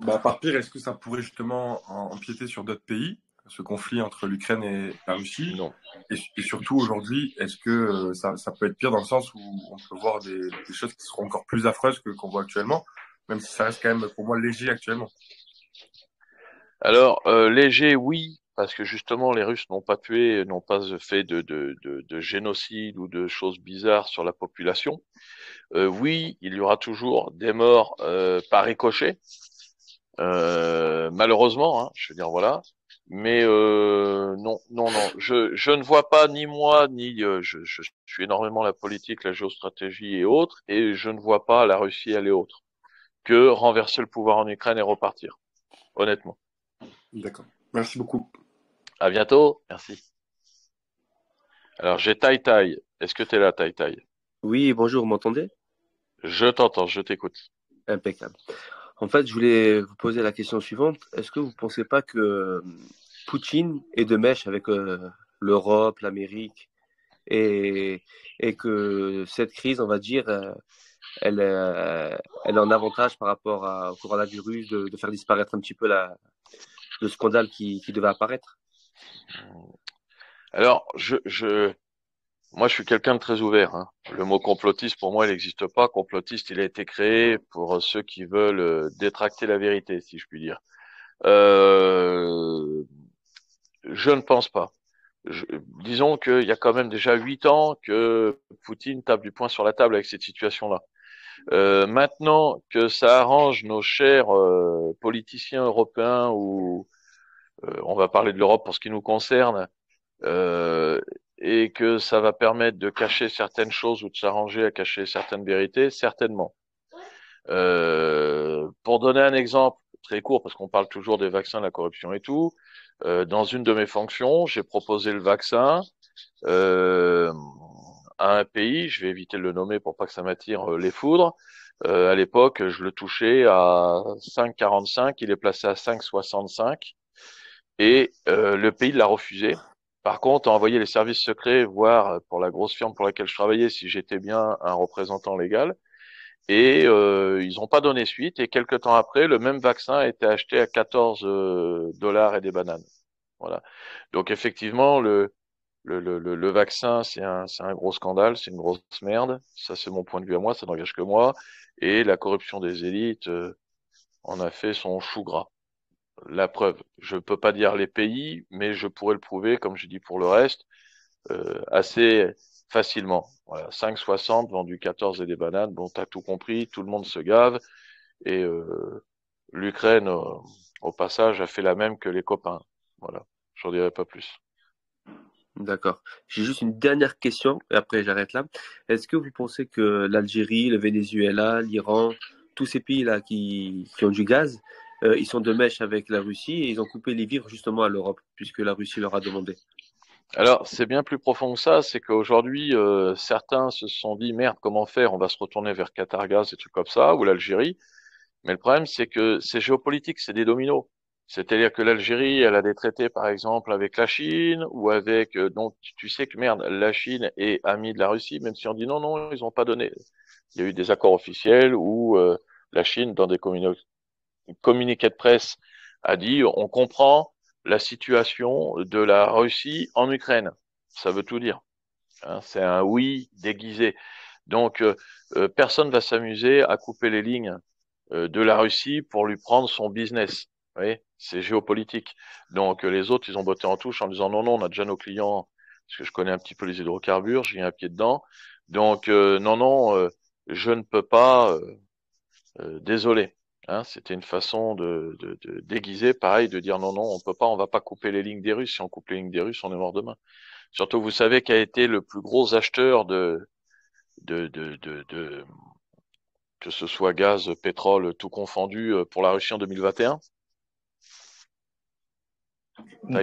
Bah, par pire, est-ce que ça pourrait justement en- empiéter sur d'autres pays, ce conflit entre l'Ukraine et la Russie? Non. Et, et surtout aujourd'hui, est-ce que euh, ça, ça peut être pire dans le sens où on peut voir des, des choses qui seront encore plus affreuses que qu'on voit actuellement, même si ça reste quand même pour moi léger actuellement? Alors, euh, léger, oui, parce que justement, les Russes n'ont pas tué, n'ont pas fait de, de, de, de génocide ou de choses bizarres sur la population. Euh, oui, il y aura toujours des morts euh, par ricochet, euh, malheureusement, hein, je veux dire, voilà. Mais euh, non, non, non, je, je ne vois pas ni moi, ni euh, je, je suis énormément la politique, la géostratégie et autres, et je ne vois pas la Russie aller autre que renverser le pouvoir en Ukraine et repartir, honnêtement. D'accord. Merci beaucoup. À bientôt, merci. Alors j'ai Tai Tai. Est-ce que tu es là, Tai Tai? Oui, bonjour, vous m'entendez? Je t'entends, je t'écoute. Impeccable. En fait, je voulais vous poser la question suivante. Est-ce que vous ne pensez pas que euh, Poutine est de mèche avec euh, l'Europe, l'Amérique et, et que cette crise, on va dire, euh, elle, elle est en avantage par rapport au coronavirus de, de faire disparaître un petit peu la, le scandale qui, qui devait apparaître? Alors, je, je, moi, je suis quelqu'un de très ouvert. Hein. Le mot complotiste, pour moi, il n'existe pas. Complotiste, il a été créé pour ceux qui veulent euh, détracter la vérité, si je puis dire. Euh, je ne pense pas. Disons qu'il y a quand même déjà huit ans que Poutine tape du poing sur la table avec cette situation-là. Euh, maintenant que ça arrange nos chers euh, politiciens européens ou euh, on va parler de l'Europe pour ce qui nous concerne, euh, et que ça va permettre de cacher certaines choses ou de s'arranger à cacher certaines vérités, certainement. Euh, pour donner un exemple très court, parce qu'on parle toujours des vaccins, de la corruption et tout, euh, dans une de mes fonctions, j'ai proposé le vaccin euh, à un pays, je vais éviter de le nommer pour pas que ça m'attire euh, les foudres. Euh, à l'époque, je le touchais à 5,45, il est placé à 5,65 et euh, le pays l'a refusé. Par contre, a envoyé les services secrets voir pour la grosse firme pour laquelle je travaillais si j'étais bien un représentant légal. Et euh, ils n'ont pas donné suite. Et quelques temps après, le même vaccin a été acheté à 14 euh, dollars et des bananes. Voilà. Donc effectivement, le, le, le, le vaccin, c'est un, un gros scandale, c'est une grosse merde. Ça, c'est mon point de vue à moi, ça n'engage que moi. Et la corruption des élites euh, en a fait son chou gras. La preuve, je peux pas dire les pays, mais je pourrais le prouver, comme je dis pour le reste, euh, assez facilement. Voilà, 5,60 vendu 14 et des bananes. Bon, t'as tout compris, tout le monde se gave. Et euh, l'Ukraine, au passage, a fait la même que les copains. Voilà, j'en dirai pas plus. D'accord. J'ai juste une dernière question, et après j'arrête là. Est-ce que vous pensez que l'Algérie, le Venezuela, l'Iran, tous ces pays-là qui ont du gaz, euh, ils sont de mèche avec la Russie et ils ont coupé les vivres justement à l'Europe, puisque la Russie leur a demandé Alors, c'est bien plus profond que ça, c'est qu'aujourd'hui, euh, certains se sont dit, merde, comment faire? On va se retourner vers Qatar Gaz, des trucs comme ça, ou l'Algérie. Mais le problème, c'est que c'est géopolitique, c'est des dominos. C'est-à-dire que l'Algérie, elle a des traités, par exemple, avec la Chine ou avec, euh, donc tu sais que merde, la Chine est amie de la Russie, même si on dit non, non, ils n'ont pas donné. Il y a eu des accords officiels où euh, la Chine, dans des communiqués de presse, a dit on comprend la situation de la Russie en Ukraine. Ça veut tout dire. Hein, c'est un oui déguisé. Donc euh, euh, personne va s'amuser à couper les lignes euh, de la Russie pour lui prendre son business. C'est géopolitique. Donc les autres, ils ont botté en touche en disant non, non, on a déjà nos clients, parce que je connais un petit peu les hydrocarbures, j'ai un pied dedans. Donc non, non, je ne peux pas, désolé. Hein, c'était une façon de, de, de, déguiser, pareil, de dire non, non, on peut pas, on va pas couper les lignes des Russes. Si on coupe les lignes des Russes, on est mort demain. Surtout, vous savez qu'a été le plus gros acheteur de, de, de, de, de que ce soit gaz, pétrole, tout confondu pour la Russie en 2021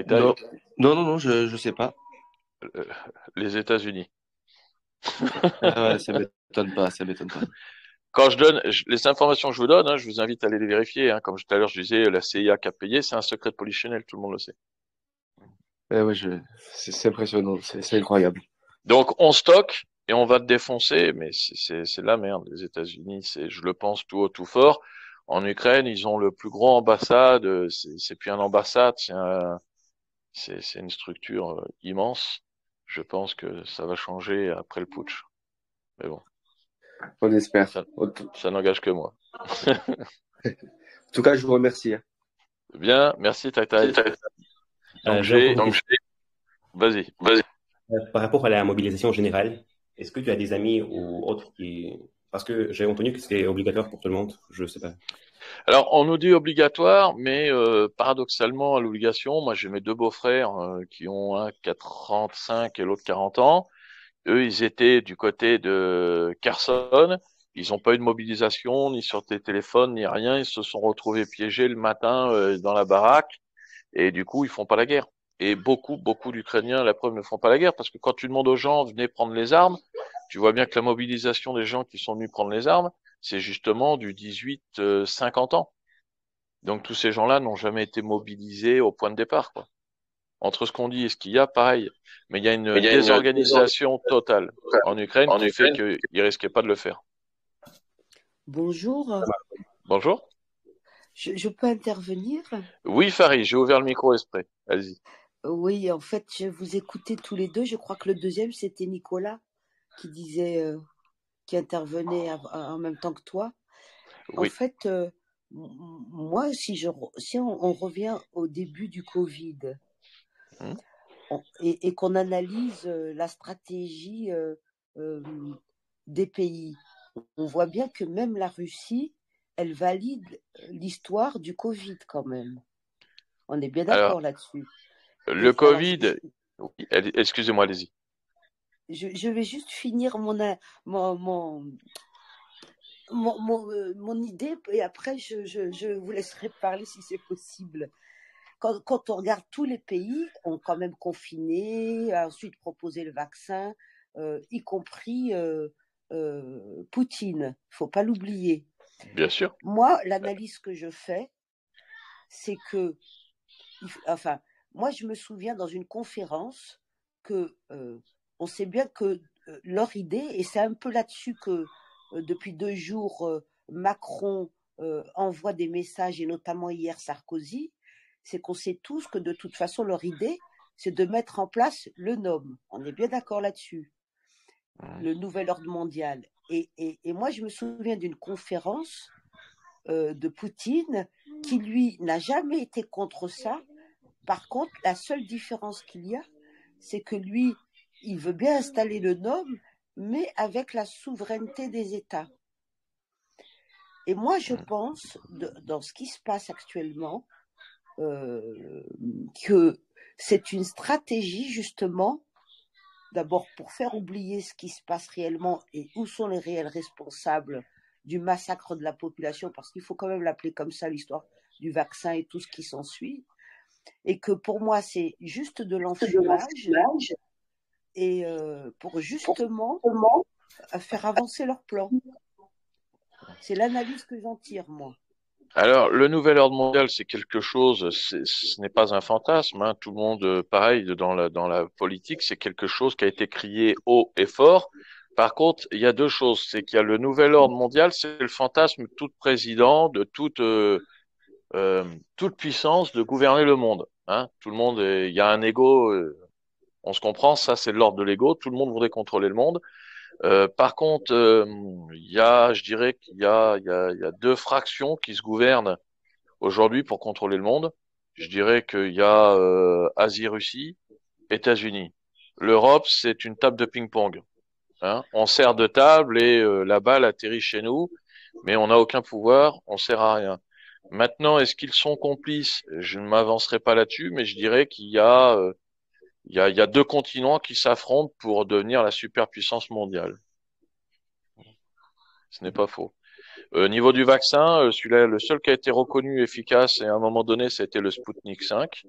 non, non, non, non, je ne sais pas. Euh, les États-Unis. ah ouais, ça m'étonne pas, ça m'étonne pas. Quand je donne les informations que je vous donne, hein, je vous invite à aller les vérifier. Hein. Comme tout à l'heure, je disais, la CIA qui a payé, c'est un secret de polichinelle, tout le monde le sait. Eh ouais, je... c'est impressionnant, c'est incroyable. Donc, on stocke et on va te défoncer, mais c'est la merde. Les États-Unis, c'est, je le pense tout haut, tout fort. En Ukraine, ils ont le plus grand ambassade. C'est plus un ambassade, c'est un, c'est une structure immense. Je pense que ça va changer après le putsch. Mais bon. On espère. Ça, ça n'engage que moi. en tout cas, je vous remercie. Hein. Bien, merci Tata. Donc, j'ai, donc vas-y, vas-y. Par rapport à la mobilisation générale, est-ce que tu as des amis ou autres qui, parce que j'ai entendu que c'était obligatoire pour tout le monde, je sais pas. Alors, on nous dit obligatoire, mais euh, paradoxalement, à l'obligation, moi j'ai mes deux beaux-frères euh, qui ont un 45 et l'autre 40 ans. Eux, ils étaient du côté de Carson. Ils n'ont pas eu de mobilisation, ni sur tes téléphones, ni rien. Ils se sont retrouvés piégés le matin euh, dans la baraque. Et du coup, ils font pas la guerre. Et beaucoup, beaucoup d'Ukrainiens, la preuve, ne font pas la guerre. Parce que quand tu demandes aux gens, venez prendre les armes, tu vois bien que la mobilisation des gens qui sont venus prendre les armes, c'est justement du 18-50 ans. Donc tous ces gens-là n'ont jamais été mobilisés au point de départ. Quoi entre ce qu'on dit et ce qu'il y a, pareil. Mais il y a une, y a désorganisation une... totale en Ukraine en qui Ukraine. fait qu'ils risquaient pas de le faire. Bonjour. Bonjour. Je, je peux intervenir? Oui, Farid, j'ai ouvert le micro exprès. Vas-y. Oui, en fait, je vous écoutais tous les deux. Je crois que le deuxième, c'était Nicolas qui disait, euh, qui intervenait en même temps que toi. En fait, euh, moi, si je, si on, on revient au début du Covid On- et, et qu'on analyse la stratégie des pays, on voit bien que même la Russie, elle valide l'histoire du Covid quand même. On est bien d'accord là-dessus. le Covid, excusez-moi, allez-y. je, je vais juste finir mon, mon, mon, mon, mon idée et après je, je, je vous laisserai parler si c'est possible. Quand, quand on regarde tous les pays ont quand même confiné, ensuite proposé le vaccin, euh, y compris euh, euh, Poutine. faut pas l'oublier. Bien sûr. Moi, l'analyse que je fais, c'est que, enfin, moi, je me souviens dans une conférence que euh, on sait bien que euh, leur idée, et c'est un peu là-dessus que depuis deux jours, Macron envoie des messages, et notamment hier Sarkozy, c'est qu'on sait tous que de toute façon, leur idée, c'est de mettre en place le NOM. On est bien d'accord là-dessus, le nouvel ordre mondial. Et, et, et moi, je me souviens d'une conférence euh, de Poutine qui, lui, n'a jamais été contre ça. Par contre, la seule différence qu'il y a, c'est que lui, il veut bien installer le NOM, mais avec la souveraineté des États. Et moi, je pense, de- dans ce qui se passe actuellement, euh, que c'est une stratégie justement, d'abord pour faire oublier ce qui se passe réellement et où sont les réels responsables du massacre de la population, parce qu'il faut quand même l'appeler comme ça, l'histoire du vaccin et tout ce qui s'ensuit, et que pour moi, c'est juste de l'enfumage et euh, pour justement faire avancer leur plan. C'est l'analyse que j'en tire, moi. Alors, le nouvel ordre mondial, c'est quelque chose, ce n'est pas un fantasme, hein. Tout le monde, euh, pareil, dans la, dans la politique, c'est quelque chose qui a été crié haut et fort. Par contre, il y a deux choses. C'est qu'il y a le nouvel ordre mondial, c'est le fantasme de tout président, de toute, euh, euh, toute puissance de gouverner le monde, hein. Tout le monde, il y a un ego, euh, on se comprend, ça c'est l'ordre de l'ego, tout le monde voudrait contrôler le monde. Euh, par contre, euh, il y a, je dirais qu'il y a, y a, y a deux fractions qui se gouvernent aujourd'hui pour contrôler le monde. Je dirais qu'il y a euh, Asie-Russie, États-Unis. L'Europe, c'est une table de ping-pong. Hein. On sert de table et euh, la balle atterrit chez nous, mais on n'a aucun pouvoir, on sert à rien. Maintenant, est-ce qu'ils sont complices? Je ne m'avancerai pas là-dessus, mais je dirais qu'il y a, il y y a deux continents qui s'affrontent pour devenir la superpuissance mondiale. Ce n'est pas faux. Au niveau du vaccin, euh, celui-là, le seul qui a été reconnu efficace et à un moment donné, c'était le Sputnik 5.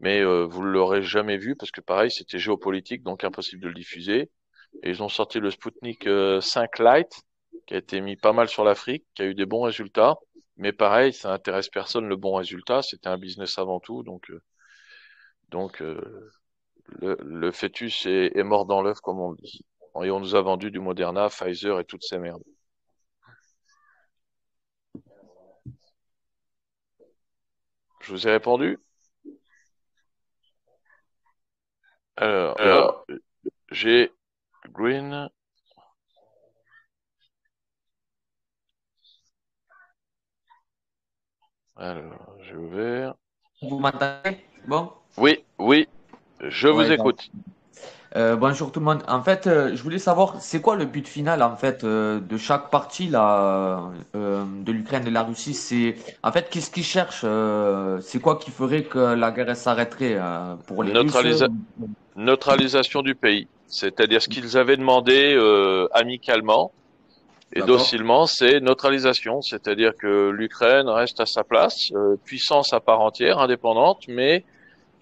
Mais euh, vous ne l'aurez jamais vu parce que pareil, c'était géopolitique, donc impossible de le diffuser. Et ils ont sorti le Sputnik euh, 5 Lite, qui a été mis pas mal sur l'Afrique, qui a eu des bons résultats. Mais pareil, ça intéresse personne le bon résultat. C'était un business avant tout, donc euh, donc euh, le, le fœtus est, est mort dans l'œuf, comme on le dit. Et on nous a vendu du Moderna, Pfizer et toutes ces merdes. Je vous ai répondu? Alors, Alors, euh, j'ai Green. Alors, j'ai ouvert. Vous m'entendez? Bon? Oui, oui, je vous Ouais, écoute. euh, bonjour tout le monde. En fait, euh, je voulais savoir, c'est quoi le but final en fait euh, de chaque partie là, de l'Ukraine et de la Russie? C'est en fait qu'est-ce qu'ils cherchent? c'est quoi qui ferait que la guerre s'arrêterait pour les Russes? Neutralisa- neutralisation du pays. C'est-à-dire ce qu'ils avaient demandé amicalement et docilement, c'est neutralisation. C'est-à-dire que l'Ukraine reste à sa place, puissance à part entière, indépendante, mais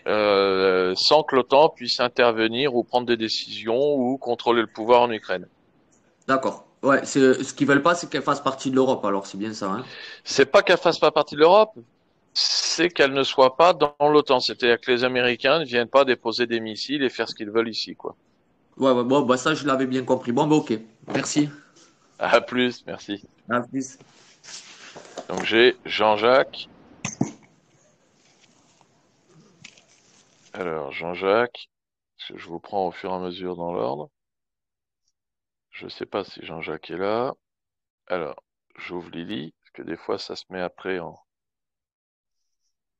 euh, sans que l'OTAN puisse intervenir ou prendre des décisions ou contrôler le pouvoir en Ukraine. D'accord. Ouais, ce qu'ils veulent pas, c'est qu'elle fasse partie de l'Europe. Alors c'est bien ça, hein? C'est pas qu'elle fasse pas partie de l'Europe, c'est qu'elle ne soit pas dans l'OTAN. C'est-à-dire que les Américains ne viennent pas déposer des missiles et faire ce qu'ils veulent ici, quoi. Ouais, ouais, bon, bah ça je l'avais bien compris. Bon, bah ok. Merci. À plus, merci. À plus. Donc j'ai Jean-Jacques. Alors, Jean-Jacques, je vous prends au fur et à mesure dans l'ordre. Je ne sais pas si Jean-Jacques est là. Alors, j'ouvre Lily, parce que des fois ça se met après en.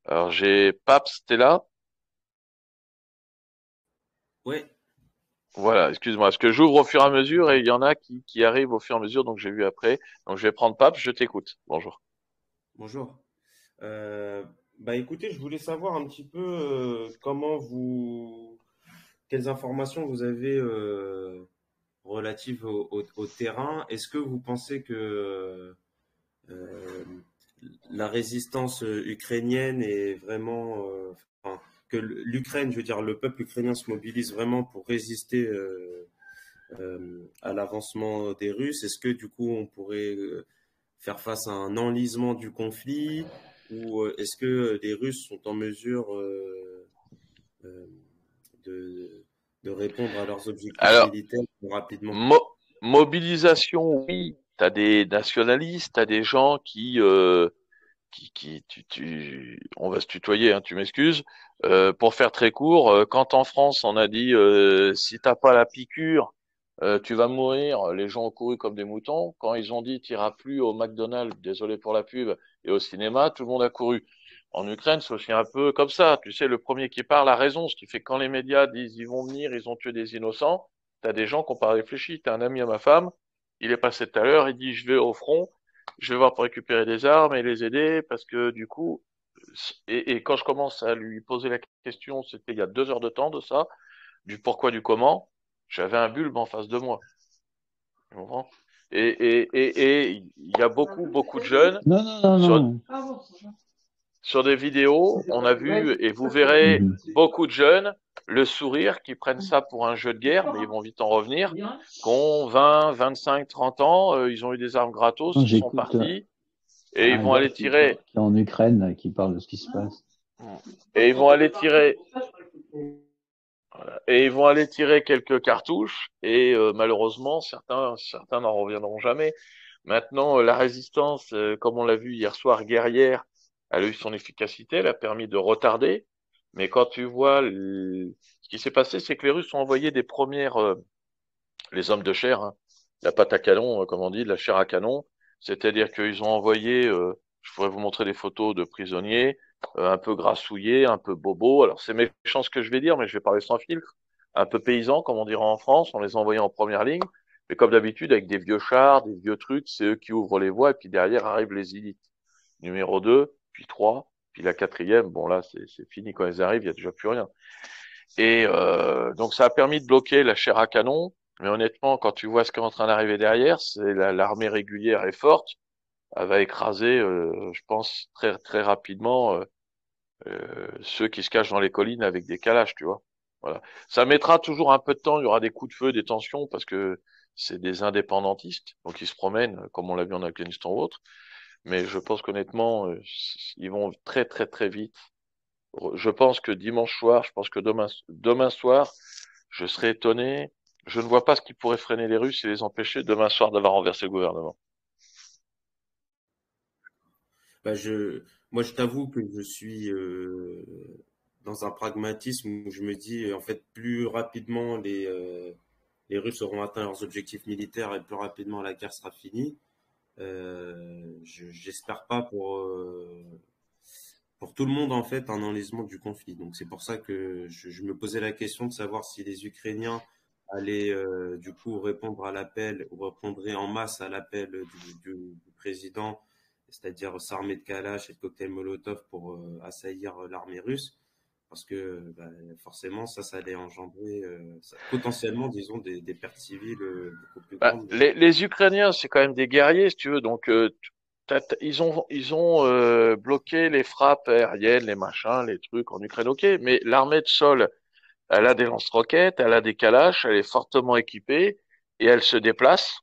Alors j'ai Paps, t'es là? Oui. Voilà, excuse-moi, parce que j'ouvre au fur et à mesure et il y en a qui, qui arrivent au fur et à mesure, donc j'ai vu après. Donc je vais prendre Paps, je t'écoute. Bonjour. Bonjour. Euh, bah écoutez, je voulais savoir un petit peu euh, comment vous, quelles informations vous avez euh, relatives au, terrain. Est-ce que vous pensez que euh, la résistance ukrainienne est vraiment, que l'Ukraine, je veux dire, le peuple ukrainien se mobilise vraiment pour résister à l'avancement des Russes? Est-ce que du coup on pourrait faire face à un enlisement du conflit? Ou euh, est-ce que les Russes sont en mesure euh, euh, de, de répondre à leurs objectifs Alors, militaires rapidement? mo- mobilisation, oui. T'as des nationalistes, t'as des gens qui, euh, qui, qui, tu, tu, on va se tutoyer, hein, tu m'excuses. Euh, pour faire très court, euh, quand en France on a dit euh, si t'as pas la piqûre, euh, tu vas mourir, les gens ont couru comme des moutons. Quand ils ont dit t'iras plus au McDonald's, désolé pour la pub, et au cinéma, tout le monde a couru. En Ukraine, c'est aussi un peu comme ça. Tu sais, le premier qui parle a raison, ce qui fait que quand les médias disent ils vont venir, ils ont tué des innocents, t'as des gens qui n'ont pas réfléchi. T'as un ami à ma femme, il est passé tout à l'heure, il dit je vais au front, je vais voir pour récupérer des armes et les aider parce que du coup, et, quand je commence à lui poser la question, c'était il y a deux heures de temps de ça, du pourquoi, du comment, j'avais un bulbe en face de moi. Tu comprends? Et, et, et, et il y a beaucoup, beaucoup de jeunes Non, non, non, sur, des vidéos, on a vu, et vous verrez Mhm. beaucoup de jeunes, le sourire, qui prennent ça pour un jeu de guerre, mais ils vont vite en revenir, qui ont 20, 25, 30 ans, euh, ils ont eu des armes gratos, ils sont J'écoute euh, partis, et ils vont aller tirer, qui est en Ukraine, là, qui parle de ce qui se passe. et ils vont aller tirer, et ils vont aller tirer quelques cartouches, et euh, malheureusement, certains, certains n'en reviendront jamais. Maintenant, euh, la résistance, euh, comme on l'a vu hier soir, guerrière, elle a eu son efficacité, elle a permis de retarder, mais quand tu vois ce qui s'est passé, c'est que les Russes ont envoyé des premières, euh, les hommes de chair, hein, la pâte à canon, euh, comme on dit, de la chair à canon, c'est-à-dire qu'ils ont envoyé, euh, je pourrais vous montrer des photos de prisonniers, un peu grassouillés, un peu bobos, alors c'est méchant ce que je vais dire, mais je vais parler sans filtre, un peu paysans, comme on dirait en France, on les a envoyés en première ligne, mais comme d'habitude, avec des vieux chars, des vieux trucs, c'est eux qui ouvrent les voies, et puis derrière arrivent les élites. Numéro 2, puis 3, puis la quatrième, bon là c'est fini, quand ils arrivent, il y a déjà plus rien. Et euh, donc ça a permis de bloquer la chair à canon, mais honnêtement, quand tu vois ce qui est en train d'arriver derrière, c'est la- l'armée régulière est forte, va écraser, euh, je pense, très très rapidement euh, euh, ceux qui se cachent dans les collines avec des calages, tu vois. Voilà. Ça mettra toujours un peu de temps, il y aura des coups de feu, des tensions, parce que c'est des indépendantistes, donc ils se promènent, comme on l'a vu en Afghanistan ou autre, mais je pense qu'honnêtement, ils vont très très très vite. Je pense que dimanche soir, je pense que demain, demain soir, je serai étonné. Je ne vois pas ce qui pourrait freiner les Russes et les empêcher demain soir d'avoir renversé le gouvernement. Bah, je, moi, je t'avoue que je suis euh, dans un pragmatisme où je me dis, en fait, plus rapidement les, euh, les Russes auront atteint leurs objectifs militaires et plus rapidement la guerre sera finie. Euh, je, j'espère pas pour euh, pour tout le monde en fait un enlisement du conflit. Donc c'est pour ça que je, je me posais la question de savoir si les Ukrainiens allaient euh, du coup répondre à l'appel ou répondraient en masse à l'appel du, du président, c'est-à-dire s'armer de Kalash et de cocktails Molotov pour euh, assaillir l'armée russe. Parce que bah, forcément, ça, ça allait engendrer euh, ça- potentiellement, disons, des, des pertes civiles euh, beaucoup plus Bah, grandes. les, les Ukrainiens, c'est quand même des guerriers, si tu veux. Donc, euh, ils ont, ils ont euh, bloqué les frappes aériennes, les machins, les trucs en Ukraine, ok. Mais l'armée de sol, elle a des lance-roquettes, elle a des calaches, elle est fortement équipée et elle se déplace.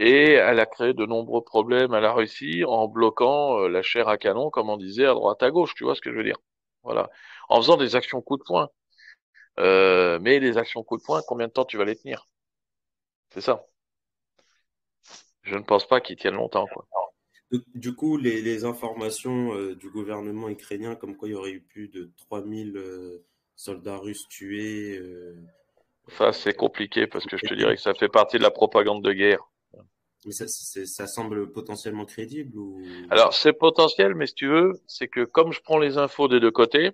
Et elle a créé de nombreux problèmes à la Russie en bloquant euh, la chair à canon, comme on disait, à droite à gauche. Tu vois ce que je veux dire? Voilà. En faisant des actions coup de poing. Euh, mais les actions coup de poing, combien de temps tu vas les tenir? C'est ça. Je ne pense pas qu'ils tiennent longtemps, quoi. Du coup, les, les informations euh, du gouvernement ukrainien, comme quoi il y aurait eu plus de 3000 euh, soldats russes tués. Ça, c'est compliqué parce que je te dirais que ça fait partie de la propagande de guerre. Mais ça, ça semble potentiellement crédible ou... Alors, c'est potentiel, mais si tu veux, c'est que comme je prends les infos des deux côtés,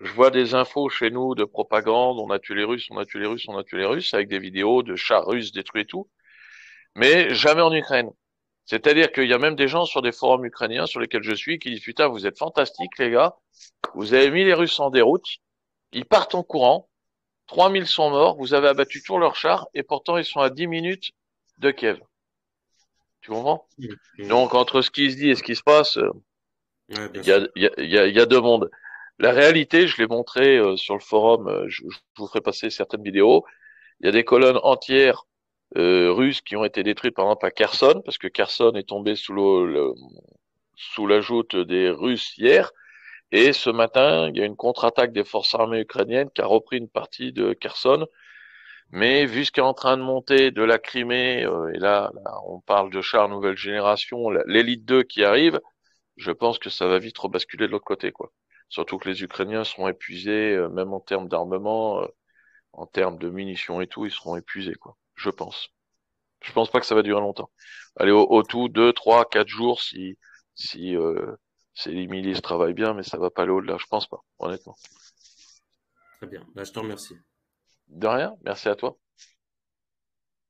je vois des infos chez nous de propagande, on a tué les Russes, on a tué les Russes, on a tué les Russes, avec des vidéos de chars russes détruits et tout, mais jamais en Ukraine. C'est-à-dire qu'il y a même des gens sur des forums ukrainiens sur lesquels je suis qui disent putain vous êtes fantastiques les gars, vous avez mis les Russes en déroute, ils partent en courant, 3000 sont morts, vous avez abattu tous leurs chars et pourtant ils sont à 10 minutes de Kiev. Tu comprends? Donc entre ce qui se dit et ce qui se passe, il y, a, y, a, y, a, deux mondes. La réalité, je l'ai montré euh, sur le forum, euh, je, je, vous ferai passer certaines vidéos. Il y a des colonnes entières euh, russes qui ont été détruites par exemple à Kherson, parce que Kherson est tombé sous le, sous la joute des Russes hier. Et ce matin, il y a une contre-attaque des forces armées ukrainiennes qui a repris une partie de Kherson. Mais vu ce qui est en train de monter de la Crimée, euh, et là, on parle de chars nouvelle génération, l'élite 2 qui arrive, je pense que ça va vite rebasculer de l'autre côté, quoi. Surtout que les Ukrainiens seront épuisés, euh, même en termes d'armement, euh, en termes de munitions et tout, ils seront épuisés, quoi. Je pense. Je pense pas que ça va durer longtemps. Allez, au, tout, deux, trois, quatre jours si si les milices travaillent bien, mais ça va pas aller au-delà. Je pense pas, honnêtement. Très bien. Bah, je te remercie. De rien. Merci à toi.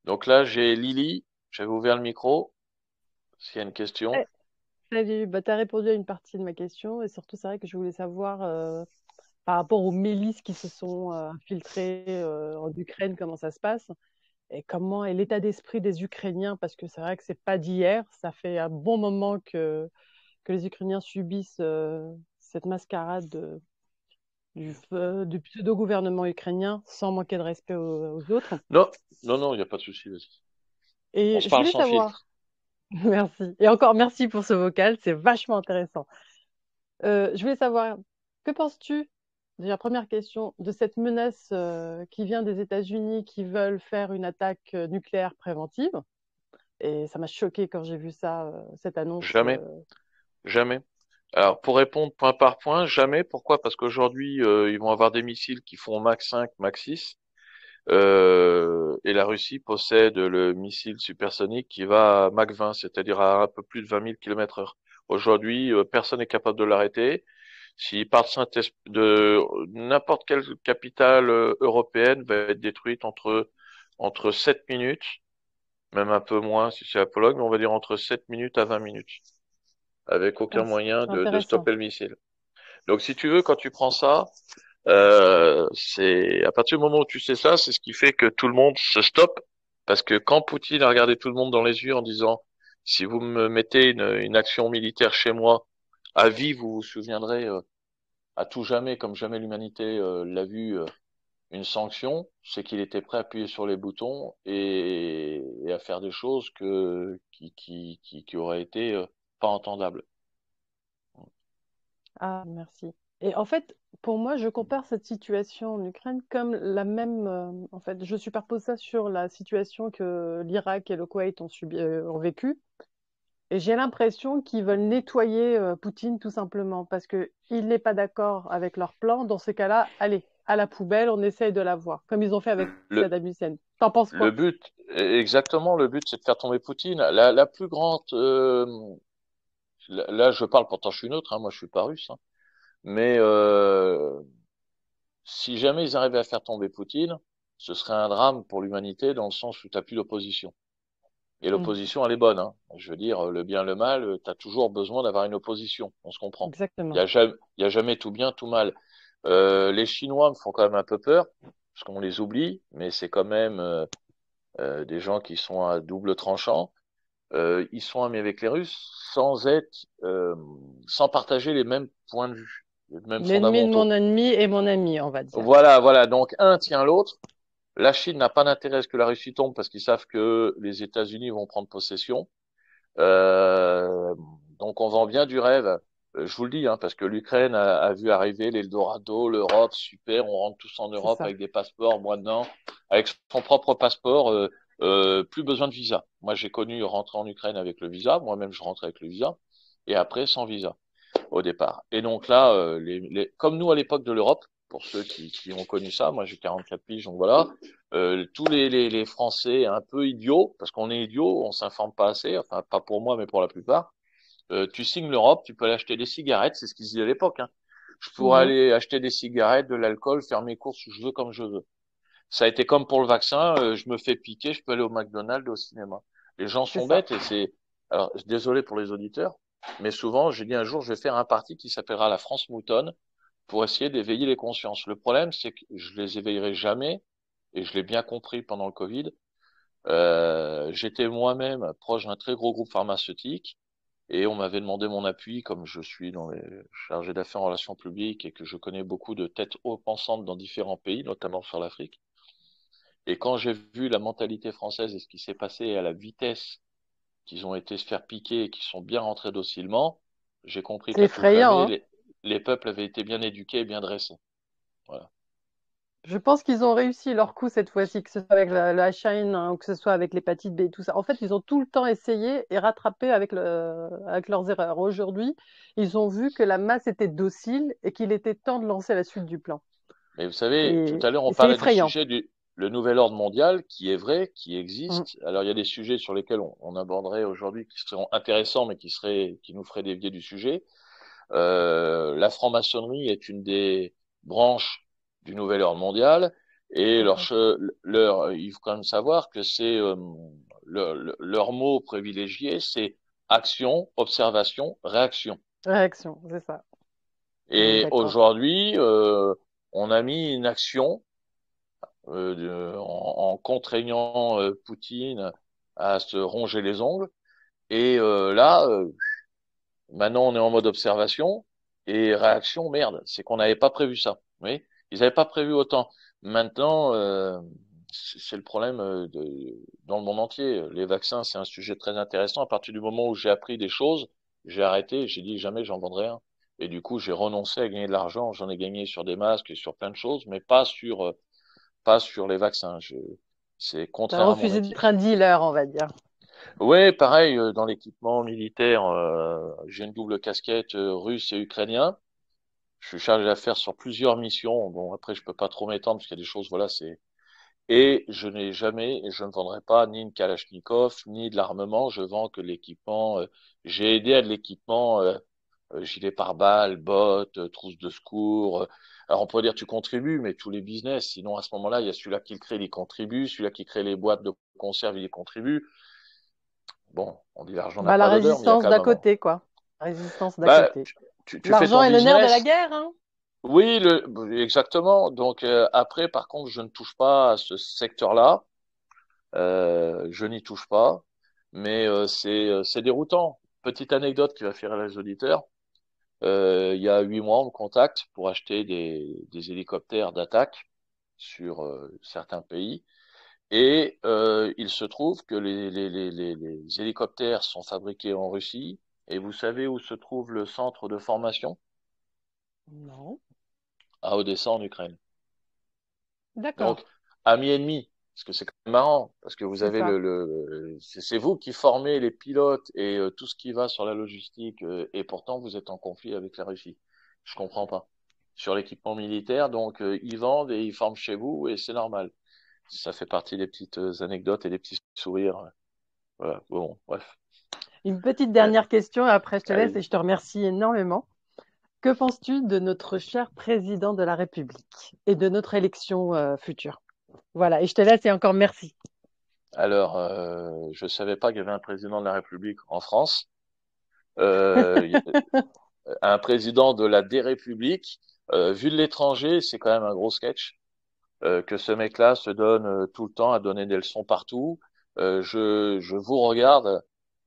Donc là, j'ai Lily. J'avais ouvert le micro. S'il y a une question. Salut, bah, tu as répondu à une partie de ma question et surtout, c'est vrai que je voulais savoir euh, par rapport aux milices qui se sont euh, infiltrées euh, en Ukraine, comment ça se passe et comment est l'état d'esprit des Ukrainiens? Parce que c'est vrai que c'est pas d'hier, ça fait un bon moment que, que les Ukrainiens subissent cette mascarade de, du, pseudo-gouvernement ukrainien sans manquer de respect aux, aux autres. Non, non, non, il n'y a pas de souci. Et On se je parle voulais sans savoir. filtre. Merci. Et encore merci pour ce vocal, c'est vachement intéressant. Euh, je voulais savoir, que penses-tu, déjà première question, de cette menace euh, qui vient des États-Unis qui veulent faire une attaque euh, nucléaire préventive? Et ça m'a choqué quand j'ai vu ça, euh, cette annonce. Jamais, euh, jamais. Alors, pour répondre point par point, jamais. Pourquoi? Parce qu'aujourd'hui, euh, ils vont avoir des missiles qui font Mach 5, Mach 6. Euh, et la Russie possède le missile supersonique qui va à Mach 20, c'est-à-dire à un peu plus de 20 000 km heure. Aujourd'hui, euh, personne n'est capable de l'arrêter. S'il part de, n'importe quelle capitale euh, européenne va être détruite entre, entre 7 minutes, même un peu moins si c'est la Pologne, mais on va dire entre 7 minutes à 20 minutes, avec aucun ah, moyen de, de stopper le missile. Donc, si tu veux, quand tu prends ça, euh, c'est à partir du moment où tu sais ça, c'est ce qui fait que tout le monde se stoppe. Parce que quand Poutine a regardé tout le monde dans les yeux en disant, si vous me mettez une, une action militaire chez moi, à vie, vous vous souviendrez euh, à tout jamais, comme jamais l'humanité euh, l'a vu, euh, une sanction, c'est qu'il était prêt à appuyer sur les boutons et, et à faire des choses que qui qui qui, qui auraient été euh, pas entendables. Ah, merci. Et en fait, pour moi, je compare cette situation en Ukraine comme la même. euh, en fait, je superpose ça sur la situation que l'Irak et le Koweït ont subi, euh, ont vécu. Et j'ai l'impression qu'ils veulent nettoyer euh, Poutine tout simplement parce que il n'est pas d'accord avec leur plan. Dans ces cas-là, allez, à la poubelle, on essaye de l'avoir, comme ils ont fait avec Le Saddam Hussein. T'en penses le quoi? but, exactement, le but, c'est de faire tomber Poutine. La la plus grande euh, là, je parle pourtant je suis neutre, hein, moi je suis pas russe, hein. Mais euh, si jamais ils arrivaient à faire tomber Poutine, ce serait un drame pour l'humanité dans le sens où tu n'as plus d'opposition. Et Mm, l'opposition, elle est bonne. Hein. Je veux dire, le bien, le mal, tu as toujours besoin d'avoir une opposition. On se comprend. Il exactement. y a jamais, il y a jamais tout bien, tout mal. Euh, les Chinois me font quand même un peu peur, parce qu'on les oublie, mais c'est quand même euh, des gens qui sont à double tranchant. Euh, ils sont amis avec les Russes sans être, euh, sans partager les mêmes points de vue, les mêmes L'ennemi de mon ennemi est mon ami, on va dire. Voilà, voilà. Donc un tient l'autre. La Chine n'a pas d'intérêt à ce que la Russie tombe parce qu'ils savent que les États-Unis vont prendre possession. Euh, donc on vend bien du rêve. Euh, Je vous le dis, hein, parce que l'Ukraine a, a vu arriver l'Eldorado, l'Europe, super, on rentre tous en Europe avec des passeports, moi dedans, avec son propre passeport. euh, euh, plus besoin de visa. Moi, j'ai connu rentrer en Ukraine avec le visa. Moi-même, je rentrais avec le visa. Et après, sans visa au départ. Et donc là, euh, les, les, comme nous à l'époque de l'Europe, pour ceux qui, qui, ont connu ça, moi j'ai 44 piges, donc voilà, euh, tous les, les, les, Français un peu idiots, parce qu'on est idiots, on s'informe pas assez, enfin pas pour moi, mais pour la plupart, euh, tu signes l'Europe, tu peux aller acheter des cigarettes, c'est ce qu'ils disaient à l'époque. Hein. Je pourrais mmh. aller acheter des cigarettes, de l'alcool, faire mes courses où je veux, comme je veux. Ça a été comme pour le vaccin, euh, je me fais piquer, je peux aller au McDonald's, au cinéma. Les gens sont bêtes et c'est... Alors, désolé pour les auditeurs, mais souvent, j'ai dit un jour, je vais faire un parti qui s'appellera la France Moutonne pour essayer d'éveiller les consciences. Le problème, c'est que je les éveillerai jamais, et je l'ai bien compris pendant le Covid. Euh, J'étais moi-même proche d'un très gros groupe pharmaceutique, et on m'avait demandé mon appui, comme je suis dans les chargés d'affaires en relations publiques et que je connais beaucoup de têtes haut pensantes dans différents pays, notamment sur l'Afrique. Et quand j'ai vu la mentalité française et ce qui s'est passé à la vitesse qu'ils ont été se faire piquer et qu'ils sont bien rentrés docilement, j'ai compris que effrayant, hein. les, les, peuples avaient été bien éduqués et bien dressés. Voilà. Je pense qu'ils ont réussi leur coup cette fois-ci, que ce soit avec la, la Chine hein, ou que ce soit avec l'hépatite B et tout ça. En fait, ils ont tout le temps essayé et rattrapé avec, le, avec leurs erreurs. Aujourd'hui, ils ont vu que la masse était docile et qu'il était temps de lancer la suite du plan. Mais vous savez, et, tout à l'heure, on parlait du sujet du le nouvel ordre mondial, qui est vrai, qui existe. Mm. Alors, il y a des sujets sur lesquels on, on aborderait aujourd'hui qui seront intéressants, mais qui, seraient, qui nous feraient dévier du sujet. Euh, la franc-maçonnerie est une des branches du nouvel ordre mondial. Et leur, leur, il faut quand même savoir que c'est euh, leur, leur mot privilégié, c'est action, observation, réaction. Réaction, c'est ça. Et aujourd'hui, euh, on a mis une action euh, en, contraignant euh, Poutine à se ronger les ongles. Et euh, là, maintenant, on est en mode observation et réaction. Merde, c'est qu'on n'avait pas prévu ça. Oui ils n'avaient pas prévu autant. Maintenant, c'est le problème dans le monde entier. Les vaccins, c'est un sujet très intéressant. À partir du moment où j'ai appris des choses, j'ai arrêté, j'ai dit jamais j'en vendrai un. Et du coup, j'ai renoncé à gagner de l'argent. J'en ai gagné sur des masques et sur plein de choses, mais pas sur, pas sur les vaccins. Je, c'est contraire. T'as refusé d'être un dealer, on va dire. Oui, pareil, dans l'équipement militaire, euh, j'ai une double casquette russe et ukrainien je suis chargé d'affaires sur plusieurs missions. Bon, après, je peux pas trop m'étendre parce qu'il y a des choses, voilà, c'est. Et je n'ai jamais, et je ne vendrai pas ni une Kalachnikov, ni de l'armement. Je vends que l'équipement. Euh, j'ai aidé à de l'équipement, euh, euh, gilet pare-balles, bottes, euh, trousses de secours. Alors, on pourrait dire tu contribues, mais tous les business. Sinon, à ce moment-là, il y a celui-là qui le crée, il y contribue. Celui-là qui crée les boîtes de conserve, il y contribue. Bon, on dit l'argent bah, La résistance d'à côté, quoi. La résistance d'à bah, côté. L'argent est le nerf de la guerre, hein Oui, le, exactement. Donc euh, après, par contre, je ne touche pas à ce secteur-là. Euh, je n'y touche pas, mais c'est euh, c'est déroutant. Petite anecdote qui va faire les auditeurs. Euh, il y a huit mois, on me contacte pour acheter des, des hélicoptères d'attaque sur certains pays. Et il se trouve que les, les, les, les hélicoptères sont fabriqués en Russie, et vous savez où se trouve le centre de formation? Non. À Odessa, en Ukraine. D'accord. Donc, ami ennemi, parce que c'est quand même marrant, parce que vous avez le, le c'est vous qui formez les pilotes et euh, tout ce qui va sur la logistique, euh, et pourtant vous êtes en conflit avec la Russie. Je comprends pas. Sur l'équipement militaire, donc euh, ils vendent et ils forment chez vous, et c'est normal. Ça fait partie des petites anecdotes et des petits sourires. Voilà. Bon, bref. Une petite dernière question et après je te laisse et je te remercie énormément. Que penses-tu de notre cher président de la République et de notre élection future? Voilà, et je te laisse et encore merci. Alors, euh, je ne savais pas qu'il y avait un président de la République en France. Euh, un président de la Dérépublique. Euh, vu de l'étranger, c'est quand même un gros sketch. Euh, que ce mec-là se donne tout le temps à donner des leçons partout. je, je vous regarde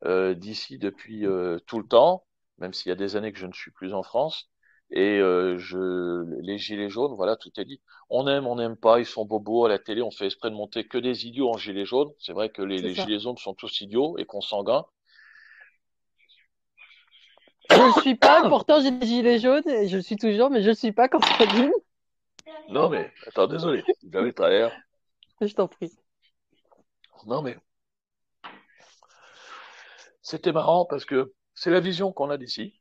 d'ici depuis tout le temps, même s'il y a des années que je ne suis plus en France. Et euh, je, les gilets jaunes, voilà, tout est dit. On aime, on n'aime pas, ils sont bobos à la télé, on fait exprès de monter que des idiots en gilets jaunes. C'est vrai que les, les gilets jaunes sont tous idiots et consanguins. Je ne suis pas, pourtant j'ai des gilets jaunes et je le suis toujours, mais je ne suis pas dit. Non mais, attends, désolé, j'avais travers. Je t'en prie. Non, mais c'était marrant parce que c'est la vision qu'on a d'ici.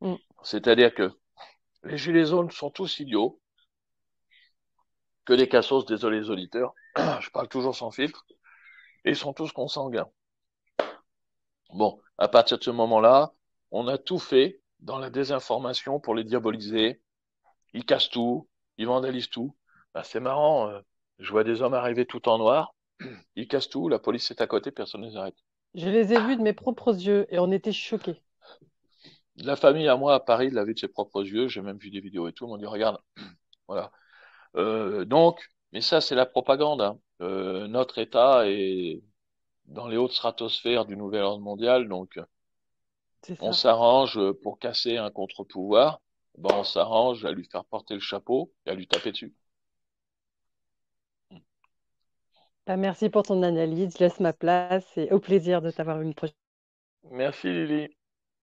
Mm. C'est-à-dire que les gilets jaunes sont tous idiots, que des cassos, désolé les auditeurs, je parle toujours sans filtre, et ils sont tous consanguins. Bon, à partir de ce moment-là, on a tout fait dans la désinformation pour les diaboliser. Ils cassent tout, ils vandalisent tout. Ben, c'est marrant, euh, je vois des hommes arriver tout en noir, ils cassent tout, la police est à côté, personne ne les arrête. Je les ai vus de mes propres yeux et on était choqués. La famille à moi à Paris l'a vu de ses propres yeux, j'ai même vu des vidéos et tout, on dit regarde, voilà. Euh, donc, mais ça c'est la propagande. hein. Euh, notre État est dans les hautes stratosphères du nouvel ordre mondial, donc on s'arrange pour casser un contre-pouvoir, ben on s'arrange à lui faire porter le chapeau et à lui taper dessus. Bah, merci pour ton analyse. Je laisse ma place et au plaisir de t'avoir une prochaine. Merci Lily.